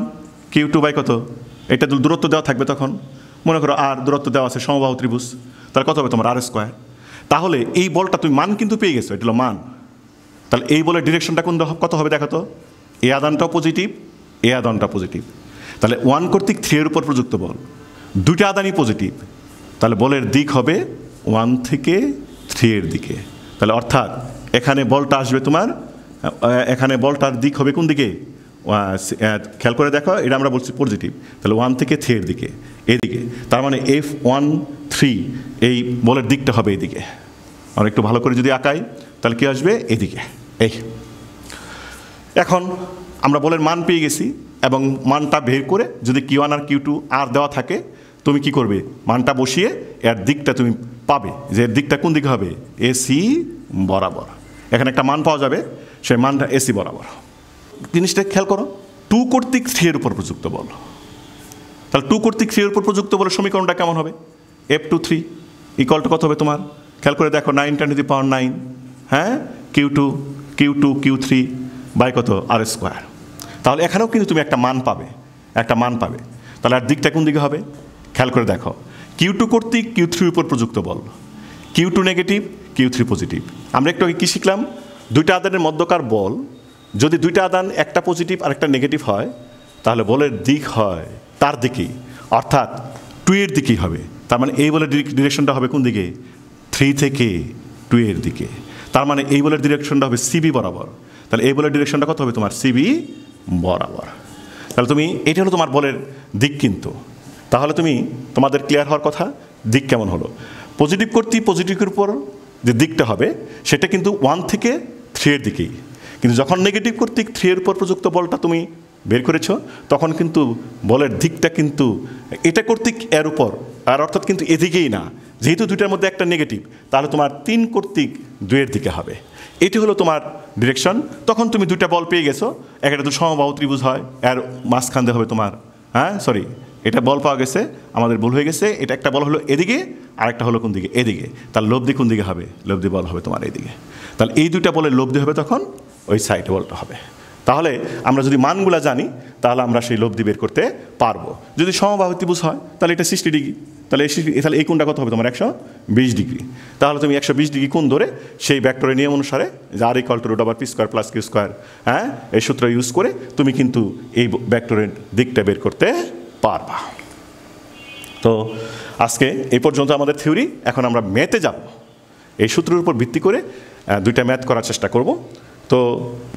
Q two by কত? এটা দূরত্ব দেওয়া থাকবে তখন, মনে করো আর দূরত্ব দেওয়া আছে সমবাহু ত্রিভুজ, তাহলে কত হবে তোমার আর স্কোয়ার তাহলে এই বলটা তুমি মান কিন্তু পেয়ে গেছো, এটা হলো মান। তাহলে এই বলের ডিরেকশনটা কোন কত হবে দেখো তো? এ আদানটাও পজিটিভ এ আদানটা পজিটিভ তাহলে ওয়ান কর্তৃক থ্রি এর উপর প্রযুক্ত বল, দুইটা আদানই পজিটিভ তাহলে বলের দিক হবে ওয়ান থেকে থ্রি এর দিকে। তাহলে অর্থাৎ এখানে বলটা আসবে তোমার এখানে বলটার দিক হবে কোন দিকে? খেয়াল করে দেখো, এটা আমরা বলছি পজিটিভ তাহলে ওয়ান থেকে থ্রি এর দিকে, এদিকে। তার মানে এফ ওয়ান থ্রি এই বলের দিকটা হবে এদিকে। আর একটু ভালো করে যদি আঁকাই, তাহলে কী আসবে? এদিকে। এই। এখন আমরা বলের মান পেয়ে গেছি, এবং মানটা বের করে যদি কিউ ওয়ান আর কিউ টু আর দেওয়া থাকে, তুমি কি করবে? মানটা বসিয়ে এর দিকটা তুমি পাবে, যে এর দিকটা কোন দিকে হবে? এসি বরাবর। এখানে একটা মান পাওয়া যাবে, সেই মানটা এসি বরাবর। জিনিসটা খেয়াল করো, টু কর্তৃক থ্রি এর উপর প্রযুক্ত বল। তাহলে টু কর্তৃক থ্রি এর উপর প্রযুক্ত বলে সমীকরণটা কেমন হবে? F two three equal to কত হবে তোমার? খেয়াল করে দেখো nine ten to power nine হ্যাঁ? Q two Q two Q three by কত? আর স্কোয়ার তাহলে এখানেও কিন্তু তুমি একটা মান পাবে, একটা মান পাবে। তাহলে আর দিকটা কোন দিকে হবে? খেয়াল করে দেখো কিউ টু কর্তৃক কিউ থ্রির উপর প্রযুক্ত বল। Q two negative Q three positive আমরা একটু আগে কী শিখলাম? দুইটা আদানের মধ্যকার বল যদি দুইটা আদান, একটা পজিটিভ আর একটা নেগেটিভ হয়, তাহলে বলের দিক হয়, তার দিকেই। অর্থাৎ টু এর দিকেই হবে। তার মানে এই বলের ডিরেকশনটা হবে কোন দিকে? থ্রি থেকে টু এর দিকে। তার মানে এই বলের ডিরেকশনটা হবে সিবি বরাবর। তাহলে এই বলের ডিরেকশনটা কত হবে তোমার? সিবি বরাবর। তাহলে তুমি, এটা হলো তোমার বলের দিক কিন্তু। তাহলে তুমি, তোমাদের ক্লিয়ার হওয়ার কথা, দিক কেমন হলো? পজিটিভ করতে পজিটিভের উপর যে দিকটা হবে, সেটা কিন্তু ওয়ান থেকে থ্রি এর দিকেই। কিন্তু যখন নেগেটিভ কর্তৃক থ্রি এর উপর প্রযুক্ত বলটা তুমি বের করেছ, তখন কিন্তু বলের দিকটা কিন্তু এটা কর্তৃক এর উপর, আর অর্থাৎ কিন্তু এদিকেই না। যেহেতু দুইটার মধ্যে একটা নেগেটিভ তাহলে তোমার তিন কর্তৃক দুয়ের দিকে হবে। এটি হলো তোমার ডিরেকশন তখন তুমি দুইটা বল পেয়ে গেছো একটা তো সমবাহু ত্রিভুজ হয় এর মাঝখান দিয়ে হবে তোমার হ্যাঁ সরি এটা বল পাওয়া গেছে, আমাদের ভুল হয়ে গেছে, এটা একটা বল হলো এদিকে আর একটা হলো কোন দিকে? এদিকে। তার লব্ধি কোন দিকে হবে? লব্ধি বল হবে তোমার এইদিকে তাহলে এই দুইটা বলের লব্ধি হবে তখন ওই সাইডে বলতে হবে। তাহলে আমরা যদি মানগুলা জানি, তাহলে আমরা সেই লব্ধি বের করতে পারব। যদি সমবাহু ত্রিভুজ হয়, তাহলে এটা সিক্সটি ডিগ্রি তাহলে এই তাহলে এই কোনটা কত হবে তোমার? একশো বিশ ডিগ্রি তাহলে তুমি একশো বিশ ডিগ্রি কোন ধরে সেই ব্যাক্টরের নিয়ম অনুসারে যে আর ইকাল টু রুট আবার P square plus Q square হ্যাঁ এই সূত্র ইউজ করে তুমি কিন্তু এই ব্যাক্টরের দিকটা বের করতে পারবা। তো আজকে এই পর্যন্ত আমাদের থিওরি এখন আমরা ম্যাথে যাব। এই সূত্রের উপর ভিত্তি করে দুইটা ম্যাথ করার চেষ্টা করব। তো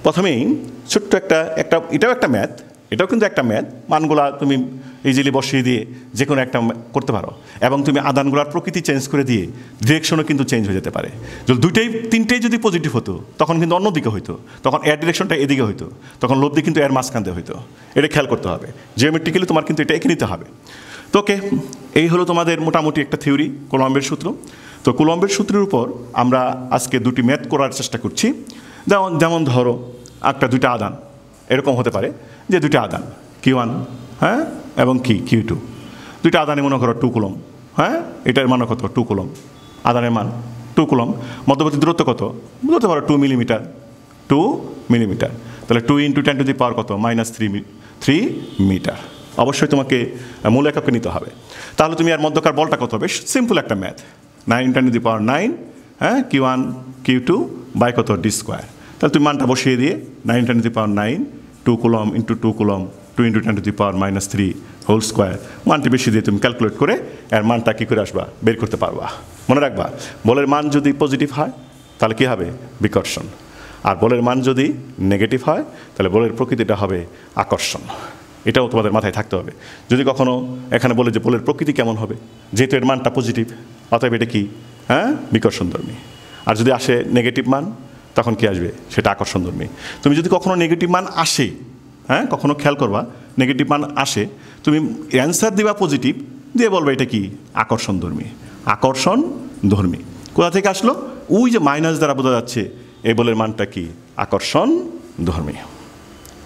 প্রথমেই ছোট্ট একটা একটা, এটাও একটা ম্যাথ, এটাও কিন্তু একটা ম্যাথ। মানগুলা তুমি ইজিলি বসিয়ে দিয়ে যে কোনো একটা করতে পারো। এবং তুমি আদানগুলার প্রকৃতি চেঞ্জ করে দিয়ে ডিরেকশনও কিন্তু চেঞ্জ হয়ে যেতে পারে। যদি দুইটাই, তিনটেই যদি পজিটিভ হতো, তখন কিন্তু অন্যদিকে হইতো। তখন এর ডিরেকশনটা এদিকে হইতো। তখন লব্ধি কিন্তু এর মাঝখানতে হইতো। এটা খেয়াল করতে হবে। জিওমেট্রিক্যালি তোমার কিন্তু এটা এঁকে নিতে হবে। তো ওকে, এই হলো তোমাদের মোটামুটি একটা থিওরি কোলম্বের সূত্র। তো কোলম্বের সূত্রের উপর আমরা আজকে দুটি ম্যাথ করার চেষ্টা করছি। যেমন যেমন ধরো, একটা দুইটা আদান। এরকম হতে পারে যে দুইটা আদান। কিউ ওয়ান হ্যাঁ? এবং কি? কিউ টু দুইটা আদানে মনে করো টু কুলম হ্যাঁ? এটার মান কত? Two coulomb. আদানের মান টু কুলম। মধ্যবর্তী দূরত্ব কত? বলতে পারো টু মিলিমিটার টু মিলিমিটার তাহলে two into ten to the power কত? মাইনাস থ্রি থ্রি মিটার অবশ্যই তোমাকে মূল এককে নিতে হবে। তাহলে তুমি আর মধ্যকার বলটা কত হবে? সিম্পল একটা math nine ten to the power nine হ্যাঁ? Q one Q two by কত? ডি স্কোয়ার তাহলে তুমি মানটা বসিয়ে দিয়ে nine ten to the power nine two coulomb into two coulomb two into ten to the power minus three whole square মানটি বেশি দিয়ে তুমি ক্যালকুলেট করে এর মানটা কী করে আসবা? বের করতে পারবা। মনে রাখবা, বলের মান যদি পজিটিভ হয়, তাহলে কী হবে? বিকর্ষণ। আর বলের মান যদি নেগেটিভ হয়, তাহলে বলের প্রকৃতিটা হবে আকর্ষণ। এটাও তোমাদের মাথায় থাকতে হবে। যদি কখনো এখানে বলে যে বলের প্রকৃতি কেমন হবে? যেহেতু এর মানটা পজিটিভ অতএব এটা কি? হ্যাঁ? বিকর্ষণধর্মী। আর যদি আসে নেগেটিভ মান তখন কি আসবে? সেটা আকর্ষণধর্মী তুমি যদি কখনো নেগেটিভ মান আসে হ্যাঁ কখনো খেয়াল করবা নেগেটিভ মান আসে, তুমি অ্যান্সার দিবা পজিটিভ দিয়ে বলবে এটা কি? আকর্ষণ ধর্মী। আকর্ষণ ধর্মী। কোথা থেকে আসলো? ওই যে মাইনাস দ্বারা বোঝা যাচ্ছে, এই বলের মানটা কি? আকর্ষণ ধর্মী।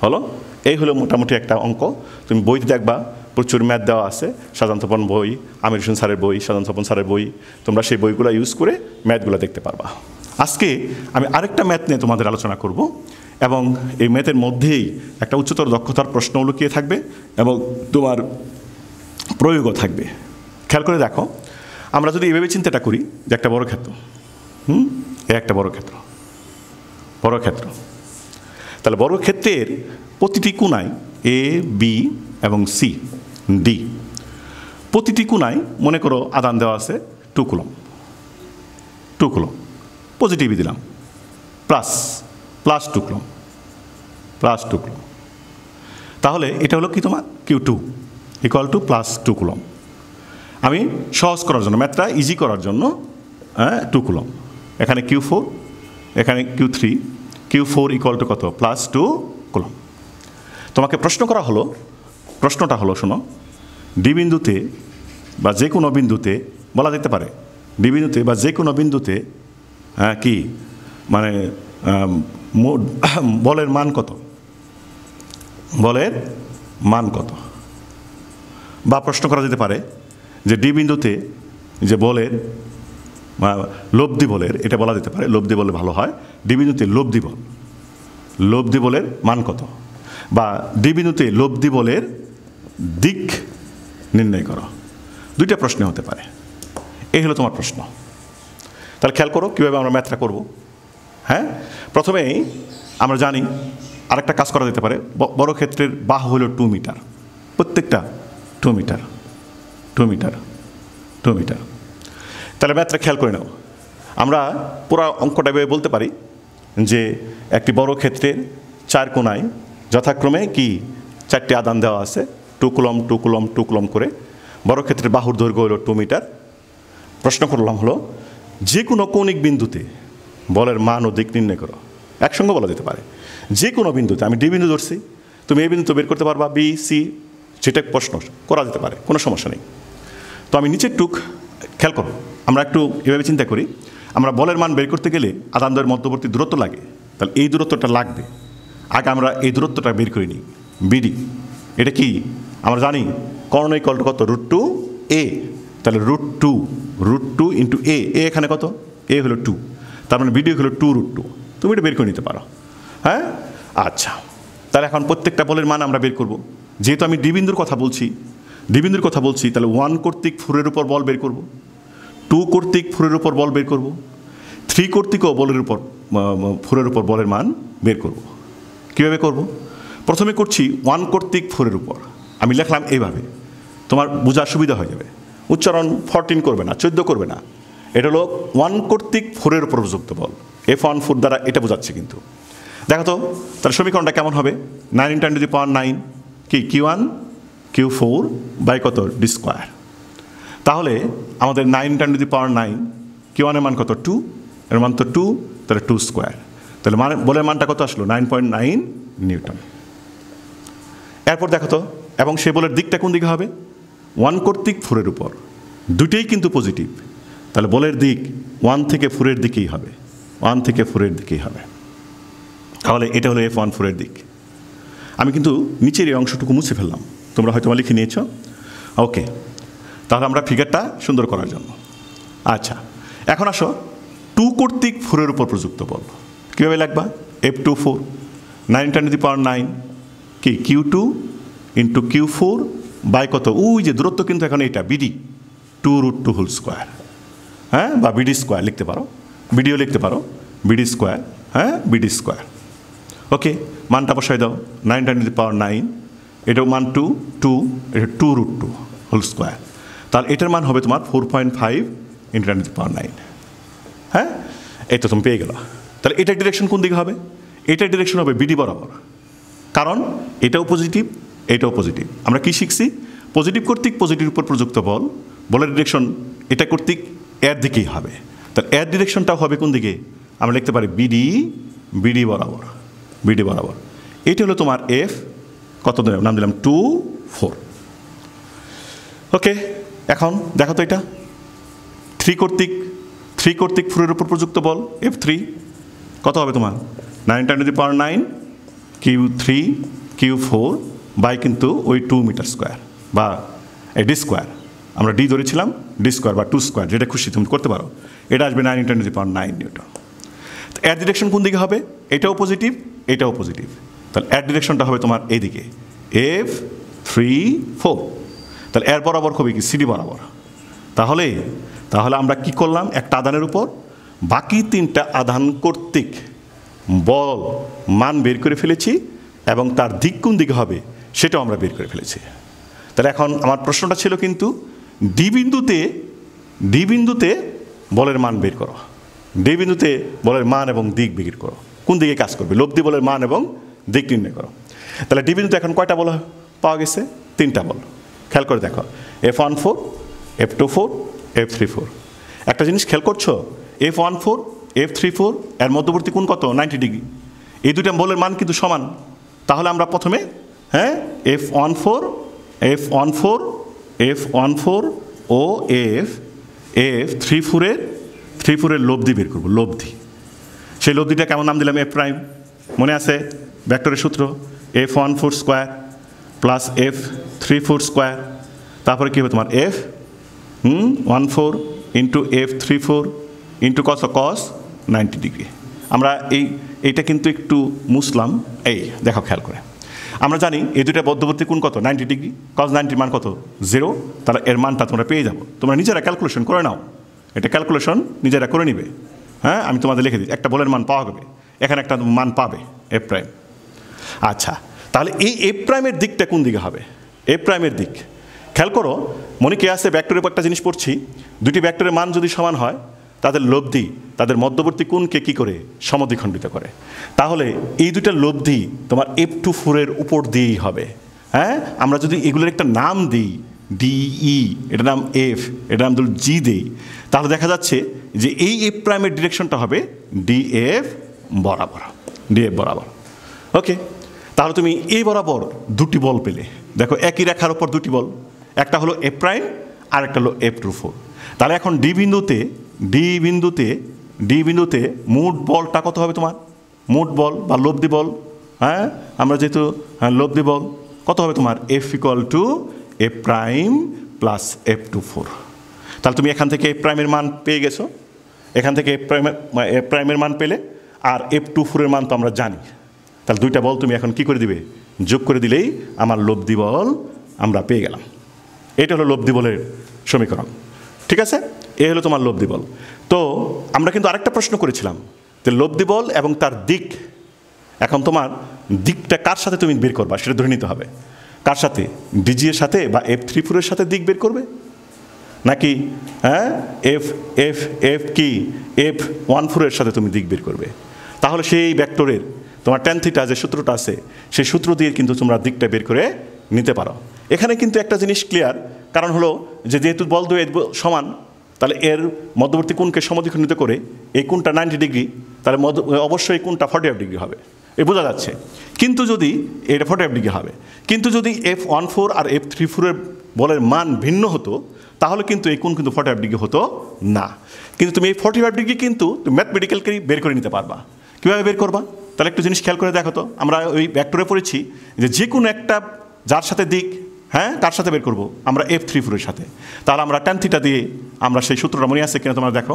হলো? এই হলো মোটামুটি একটা অঙ্ক। তুমি বইতে দেখবা, প্রচুর ম্যাথ দেওয়া আছে সাধারণ তপন বই, আমির হোসেন স্যারের বই সাধারণ তপন স্যারের বই, তোমরা সেই বইগুলো ইউজ করে ম্যাথগুলো দেখতে পারবা। আজকে আমি আরেকটা ম্যাথ নিয়ে তোমাদের আলোচনা করব এবং এই ম্যাথের মধ্যেই একটা উচ্চতর দক্ষতার প্রশ্ন লুকিয়ে থাকবে এবং তোমার প্রয়োগও থাকবে। খেয়াল করে দেখো, আমরা যদি এভাবে চিন্তাটা করি যে একটা বড় ক্ষেত্র, হুম? এ একটা বড় ক্ষেত্র বড় ক্ষেত্র। তাহলে বড় ক্ষেত্রের প্রতিটি কোনায় এ বি এবং সি ডি প্রতিটি কোনায় মনে করো আদান দেওয়া আছে টু কুলম টু কুলম। পজিটিভই দিলাম। Plus plus two coulomb plus two coulomb তাহলে এটা হলো কি তোমার? Q two equal to plus two coulomb আমি সহজ করার জন্য ম্যাথটা ইজি করার জন্য হ্যাঁ টু কুলম এখানে কিউ ফোর এখানে Q three Q four equal to কত? প্লাস টু কুলম তোমাকে প্রশ্ন করা হলো, প্রশ্নটা হলো, শোনো ডি বিন্দুতে বা যে কোনো বিন্দুতে, বলা যেতে পারে ডি বিন্দুতে বা যে কোনো বিন্দুতে কি? মানে বলের মান কত? বলের মান কত? বা প্রশ্ন করা যেতে পারে যে ডি বিন্দুতে যে বলের লব্ধি বলের, এটা বলা যেতে পারে, লব্ধি বলে ভালো হয়, ডি বিন্দুতে লব্ধি বল, লব্ধি বলের মান কত? বা ডি বিন্দুতে লব্ধি বলের দিক নির্ণয় করো। দুইটা প্রশ্ন হতে পারে। এই হলো তোমার প্রশ্ন। তাহলে খেয়াল করো কীভাবে আমরা ম্যাথটা করব। হ্যাঁ? প্রথমেই আমরা জানি আরেকটা কাজ করা যেতে পারে। বড় ক্ষেত্রের বাহু হলো টু মিটার প্রত্যেকটা two metre two metre two metre তাহলে ম্যাথটা খেয়াল করে নাও। আমরা পুরো অঙ্কটা ভেবে বলতে পারি যে একটি বড় ক্ষেত্রের চার কোনায় যথাক্রমে কি চারটি আদান দেওয়া আছে? Two coulomb two coulomb two coulomb করে। বড় ক্ষেত্রের বাহুর দৈর্ঘ্য হলো টু মিটার প্রশ্ন করলাম হলো যে কোনো কৌণিক বিন্দুতে বলের মান ও দিক নির্ণয় করো। একসঙ্গে বলা যেতে পারে। যে কোনো বিন্দুতে, আমি ডি বিন্দু ধরছি, তুমি এই বিন্দু বের করতে পারবা, বি, সি যেটা প্রশ্ন, করা যেতে পারে, কোনো সমস্যা নেই। তো আমি নিচের টুক, খেয়াল করো, আমরা একটু এভাবে চিন্তা করি, আমরা বলের মান বের করতে গেলে আদানদের মধ্যবর্তী দূরত্ব লাগে, তাহলে এই দূরত্বটা লাগবে। আগে আমরা এই দূরত্বটা বের করে নিই, বিডি, এটা কি? আমরা জানি কর্ণ ইকল টু কত রুট টু এ তাহলে root two root two into A A এখানে কত? এ হলো টু তার মানে বিডি হলো টু রুট টু তুমি এটা বের করে নিতে পারো। হ্যাঁ? আচ্ছা। তাহলে এখন প্রত্যেকটা বলের মান আমরা বের করব। যেহেতু আমি ডিবিন্দুর কথা বলছি ডিবিন্দুর কথা বলছি, তাহলে ওয়ান কর্তৃক ফোরের উপর বল বের করব। টু কর্তৃক ফোরের উপর বল বের করব। থ্রি কর্তৃকও বলের উপর ফোরের উপর বলের মান বের করব। কীভাবে করব? প্রথমে করছি ওয়ান কর্তৃক ফোরের উপর। আমি লিখলাম এইভাবে তোমার বোঝার সুবিধা হয়ে যাবে। উচ্চারণ ফরটিন করবে না, চোদ্দ করবে না। এটা হলো ওয়ান কর্তৃক ফোরের উপর প্রযুক্ত বল। এফ ওয়ান ফোর দ্বারা এটা বোঝাচ্ছে কিন্তু। দেখো তো, তাহলে সমীকরণটা কেমন হবে? Nine into to the power nine কি Q one Q four by কত? ডি স্কোয়ার তাহলে আমাদের nine into to the power nine Q ওয়ানের মান কত? টু এর মান তো টু তাহলে টু স্কোয়ার তাহলে মানে বলের মানটা কত আসলো? Nine point nine newton. এরপর দেখো তো, এবং সে বলের দিকটা কোন দিকে হবে? ওয়ান কর্তৃক ফোরের উপর। দুটেই কিন্তু পজিটিভ তাহলে বলের দিক ওয়ান থেকে ফোরের দিকেই হবে। ওয়ান থেকে ফোরের দিকেই হবে। তাহলে এটা হলো এফ ওয়ান ফোরের দিক। আমি কিন্তু নিচের এই অংশটুকু মুছে ফেললাম। তোমরা হয়তো লিখে নিয়েছ। ওকে তাহলে আমরা ফিগারটা সুন্দর করার জন্য। আচ্ছা এখন আসো টু কর্তৃক ফোরের উপর প্রযুক্ত বল কীভাবে লাগবা F two four nine ten the power nine কি? Q two into Q four by কত? ওই যে দূরত্ব কিন্তু এখন এটা BD two root two whole square হ্যাঁ বা বিডি স্কোয়ার লিখতে পারো। বিডিও লিখতে পারো। বিডি স্কোয়ার হ্যাঁ বিডি স্কোয়ার ওকে মানটা বসাই দাও। Nine ten to power nine এটাও মান টু টু এটা two root two whole square তাহলে এটার মান হবে তোমার four point five into ten to power nine হ্যাঁ? এই তো তুমি পেয়ে গেলো। তাহলে এটার ডিরেকশন কোন দিকে হবে? এটার ডিরেকশন হবে বিডি বরাবর। কারণ এটাও পজিটিভ এটাও পজিটিভ আমরা কি শিখছি? পজিটিভ কর্তৃক পজিটিভ উপর প্রযুক্ত বল বলের ডিরেকশন এটা কর্তৃক এর দিকেই হবে। তাহলে এর ডিরেকশনটাও হবে কোন দিকে? আমরা লিখতে পারি বিডি বিডি বরাবর বিডি বরাবর। এটা হলো তোমার এফ কত দিলাম? নাম দিলাম টু ফোর ওকে এখন দেখো তো এটা। থ্রি কর্তৃক থ্রি কর্তৃক ফোরের উপর প্রযুক্ত বল এফ থ্রি কত হবে তোমার? Nine ten to power nine Q three Q four by কিন্তু ওই টু মিটার স্কোয়ার বা এ ডি স্কোয়ার আমরা ডি ধরেছিলাম ডি স্কোয়ার বা টু স্কোয়ার যেটা খুশি, তুমি করতে পারো। এটা আসবে nine ten to power nine newton. এর ডিরেকশন কোন দিকে হবে? এটাও পজিটিভ এটাও পজিটিভ তাহলে এর ডিরেকশনটা হবে তোমার এইদিকে। এফ থ্রি ফোর তাহলে এর বরাবর হবে কি? সিডি বরাবর। তাহলে তাহলে আমরা কি করলাম? একটা আধানের উপর বাকি তিনটা আধান কর্তৃক বল, মান বের করে ফেলেছি এবং তার দিক কোন দিকে হবে? সেটাও আমরা বের করে ফেলেছি। তাহলে এখন আমার প্রশ্নটা ছিল কিন্তু ডি বিন্দুতে ডি বিন্দুতে বলের মান বের করো। ডি বিন্দুতে বলের মান এবং দিক বের করো। কোন দিকে কাজ করবে? লব্ধি বলের মান এবং দিক নির্ণয় করো। তাহলে ডি বিন্দুতে এখন কয়টা বল পাওয়া গেছে? তিনটা বল। খেয়াল করে দেখো। F one four F two four F three four একটা জিনিস খেয়াল করছ? F one four F three four এর মধ্যবর্তী কোন কত? Ninety degree. এই দুটা বলের মান কিন্তু সমান। তাহলে আমরা প্রথমে হ্যাঁ? F one four F one four F one four ও এফ এফ থ্রি ফোরের থ্রি ফোরের লব্ধি বের করব, লব্ধি। সেই লব্ধিটা কেমন নাম দিলাম এফ প্রাইম মনে আছে? ভেক্টরের সূত্র F one four square plus F three four square তারপরে কী হবে তোমার? F hmm one four into F three four into cos cos ninety degree আমরা এই, এইটা কিন্তু একটু মুসলাম এই, দেখো, খেয়াল করে। আমরা জানি এই দুটা মধ্যবর্তী কোন কত? নাইনটি ডিগ্রি কস নাইনটির মান কত? জিরো তাহলে এর মানটা তোমরা পেয়ে যাব। তোমরা নিজেরা ক্যালকুলেশন করে নাও। এটা ক্যালকুলেশন নিজেরা করে নিবে। হ্যাঁ? আমি তোমাদের লিখে দিই। একটা বলের মান পাওয়া যাবে। এখানে একটা মান পাবে এফ প্রাইম আচ্ছা তাহলে এই এফ প্রাইমের দিকটা কোন দিকে হবে? এফ প্রাইমের দিক। খেয়াল করো, মনে কে আছে? ব্যাক্টরের একটা জিনিস পড়ছি। দুটি ব্যাক্টরের মান যদি সমান হয় তাদের লব্ধি, তাদের মধ্যবর্তী কোনকে কী করে সমদ্বিখণ্ডিত করে? তাহলে এই দুটা লব্ধি তোমার এফ টু ফোরের উপর দিয়েই হবে। হ্যাঁ? আমরা যদি এগুলোর একটা নাম দিই ডিই এটার নাম এফ এটার নাম ধরুন জি দিই, তাহলে দেখা যাচ্ছে যে এই এফ প্রাইমের ডিরেকশনটা হবে ডিএফ বরাবর ডিএফ বরাবর। ওকে তাহলে তুমি এই বরাবর দুটি বল পেলে। দেখো, একই রেখার ওপর দুটি বল। একটা হলো এফ প্রাইম আর একটা হলো এফ টু ফোর তাহলে এখন ডি বিন্দুতে ডি বিন্দুতে ডি বিন্দুতে মোট বলটা কত হবে তোমার? মোট বল বা লব্ধি বল হ্যাঁ? আমরা যেহেতু হ্যাঁ লব্ধি বল, কত হবে তোমার? F equal to A prime plus F two four তাহলে তুমি এখান থেকে এফ প্রাইমের মান পেয়ে গেছো। এখান থেকে এফ প্রাইমের এফ প্রাইমের মান পেলে, আর এফ টু ফোরের মান তো আমরা জানি। তাহলে দুইটা বল তুমি এখন কি করে দিবে? যোগ করে দিলেই আমার লব্ধি বল আমরা পেয়ে গেলাম। এটা হলো লব্ধি বলের সমীকরণ। ঠিক আছে? এ হলো তোমার লব্ধি বল তো আমরা কিন্তু আরেকটা প্রশ্ন করেছিলাম যে লব্ধি বল এবং তার দিক, এখন তোমার দিকটা কার সাথে তুমি বের করবা সেটা ধরে নিতে হবে। কার সাথে? ডিজি এর সাথে বা এফ থ্রি ফোরের সাথে দিক বের করবে? নাকি হ্যাঁ? এফ এফ এফ কি? এফ ওয়ান ফোরের সাথে তুমি দিক বের করবে। তাহলে সেই ভেক্টরের তোমার টেন থিটা যে সূত্রটা আছে, সেই সূত্র দিয়ে কিন্তু তোমরা দিকটা বের করে নিতে পারো। এখানে কিন্তু একটা জিনিস ক্লিয়ার কারণ হলো যে যেহেতু বল দুই সমান তাহলে এর মধ্যবর্তী কোণকে সমদ্বিখণ্ডিত করে এই কোণটা নাইনটি ডিগ্রি তাহলে মধ্য অবশ্যই এই কোণটা ফর্টি ফাইভ ডিগ্রি হবে। এ বোঝা যাচ্ছে। কিন্তু যদি এটা ফর্টি ফাইভ ডিগ্রি হবে, কিন্তু যদি এফ ওয়ান ফোর আর এফ থ্রি ফোরের বলের মান ভিন্ন হতো, তাহলে কিন্তু এই কোণ কিন্তু ফর্টি ফাইভ ডিগ্রি হতো না। কিন্তু তুমি এই ফর্টি ফাইভ ডিগ্রি কিন্তু তুমি ম্যাথমেটিক্যালকেই বের করে নিতে পারবা। কীভাবে বের করবা? তাহলে একটু জিনিস খেয়াল করে দেখো তো। আমরা ওই ভ্যাক্টরে পড়েছি যে যে কোনো একটা যার সাথে দিক হ্যাঁ তার সাথে বের করব। আমরা এফ থ্রি ফোরের সাথে। তাহলে আমরা টেন থিটা দিয়ে আমরা সেই সূত্রটা মনে আছে কিনা তোমরা দেখো?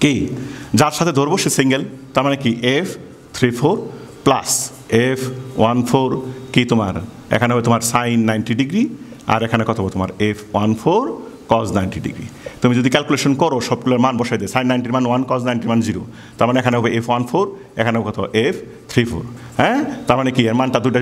কি? যার সাথে ধরবো সে সিঙ্গেল তার মানে কি? F three four plus F one four কি তোমার? এখানে হবে তোমার সাইন নাইনটি ডিগ্রি আর এখানে কত হবে তোমার? F one four cos ninety degree তুমি যদি ক্যালকুলেশন করো, সবগুলোর মান বসাই দিয়ে সাইন নাইনটির মান ওয়ান কজ নাইনটির মান জিরো তার মানে এখানে হবে এফ ওয়ান ফোর এখানে কত? এফ থ্রি ফোর হ্যাঁ? তার মানে কি? এর মানটা দুটো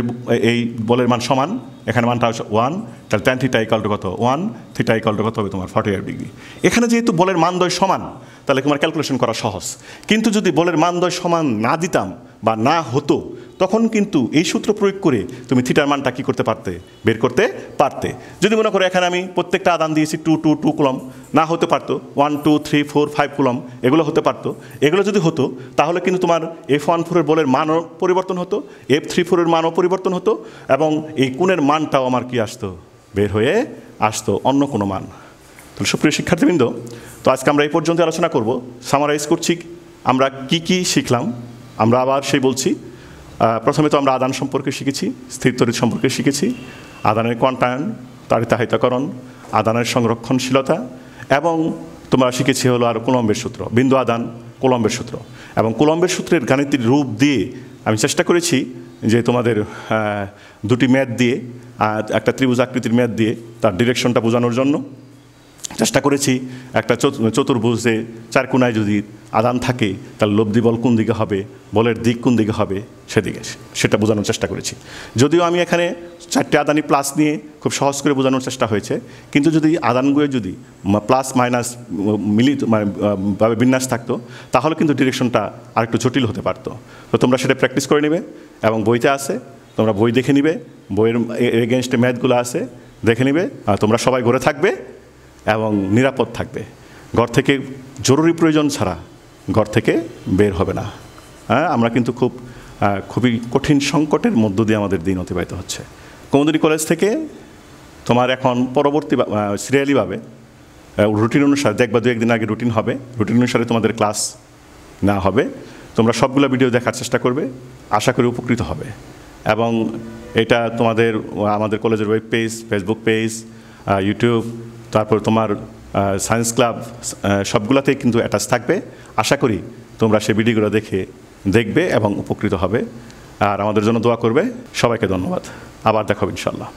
এই বলের মান সমান, এখানে মানটা হচ্ছে ওয়ান তাহলে টেন থিটা ইকাল টু কত? ওয়ান থিটা ইকাল টু কত হবে তোমার? ফর্টি এইট ডিগ্রি এখানে যেহেতু বলের মানদয় সমান, তাহলে তোমার ক্যালকুলেশন করা সহজ। কিন্তু যদি বলের মানদয় সমান না দিতাম বা না হতো, তখন কিন্তু এই সূত্র প্রয়োগ করে তুমি থিটার মানটা কী করতে পারতে? বের করতে পারতে। যদি মনে করো এখানে আমি প্রত্যেকটা আদান দিয়েছি টু টু টু কুলম না হতে পারতো। One two three four five coulomb এগুলো হতে পারতো। এগুলো যদি হতো, তাহলে কিন্তু তোমার এফ ওয়ান ফোরের বলের মানও পরিবর্তন হতো এফ থ্রি ফোরের মানও পরিবর্তন হতো, এবং এই কোণের মানটাও আমার কি আসতো? বের হয়ে আসতো অন্য কোনো মান। তাহলে সুপ্রিয় শিক্ষার্থীবৃন্দ, তো আজকে আমরা এই পর্যন্ত আলোচনা করব সামারাইজ করছি, আমরা কি কি শিখলাম আমরা আবার সেই বলছি। প্রথমে তো আমরা আদান সম্পর্কে শিখেছি, স্থির তড়িৎ সম্পর্কে শিখেছি। আদানের কোয়ান্টায়ন তাড়িতাহিতকরণ আদানের সংরক্ষণশীলতা এবং তোমরা শিখেছি হলো আর কুলম্বের সূত্র, বিন্দু আদান, কুলম্বের সূত্র। এবং কুলম্বের সূত্রের গাণিতিক রূপ দিয়ে আমি চেষ্টা করেছি যে তোমাদের দুটি ম্যাথ দিয়ে একটা ত্রিভুজ আকৃতির ম্যাথ দিয়ে তার ডিরেকশনটা বোঝানোর জন্য। চেষ্টা করেছি, একটা চতু- চতুর্ভুজে চার কোনায় যদি আদান থাকে তাহলে লব্ধি বল কোন দিকে হবে, বলের দিক কোন দিকে হবে, সেদিকে সেটা বোঝানোর চেষ্টা করেছি। যদিও আমি এখানে চারটে আদানি প্লাস নিয়ে খুব সহজ করে বোঝানোর চেষ্টা হয়েছে, কিন্তু যদি আদানগুলো যদি প্লাস মাইনাস মিলিত মানে ভাবে বিন্যাস থাকতো, তাহলে কিন্তু ডিরেকশনটা আরেকটু জটিল হতে পারতো। তো তোমরা সেটা প্র্যাকটিস করে নেবে এবং বইতে আছে, তোমরা বই দেখে নিবে, বইয়ের এগেনস্টে ম্যাথগুলো আছে, দেখে নিবে, আর তোমরা সবাই ঘরে থাকবে এবং নিরাপদ থাকবে। ঘর থেকে জরুরি প্রয়োজন ছাড়া ঘর থেকে বের হবে না। হ্যাঁ আমরা কিন্তু খুব খুবই কঠিন সংকটের মধ্য দিয়ে আমাদের দিন অতিবাহিত হচ্ছে। কৌমদিনী কলেজ থেকে তোমার এখন পরবর্তী সিরিয়ালিভাবে রুটিন অনুসারে, দেখবা দু একদিন আগে রুটিন হবে। রুটিন অনুসারে তোমাদের ক্লাস না হবে। তোমরা সবগুলো ভিডিও দেখার চেষ্টা করবে। আশা করি উপকৃত হবে। এবং এটা তোমাদের, আমাদের কলেজের web page Facebook page YouTube তারপর তোমার সায়েন্স ক্লাব সবগুলোতেই কিন্তু অ্যাটাচ থাকবে। আশা করি তোমরা সেই ভিডিওগুলো দেখে দেখবে এবং উপকৃত হবে। আর আমাদের জন্য দোয়া করবে। সবাইকে ধন্যবাদ। আবার দেখাবো ইনশাল্লাহ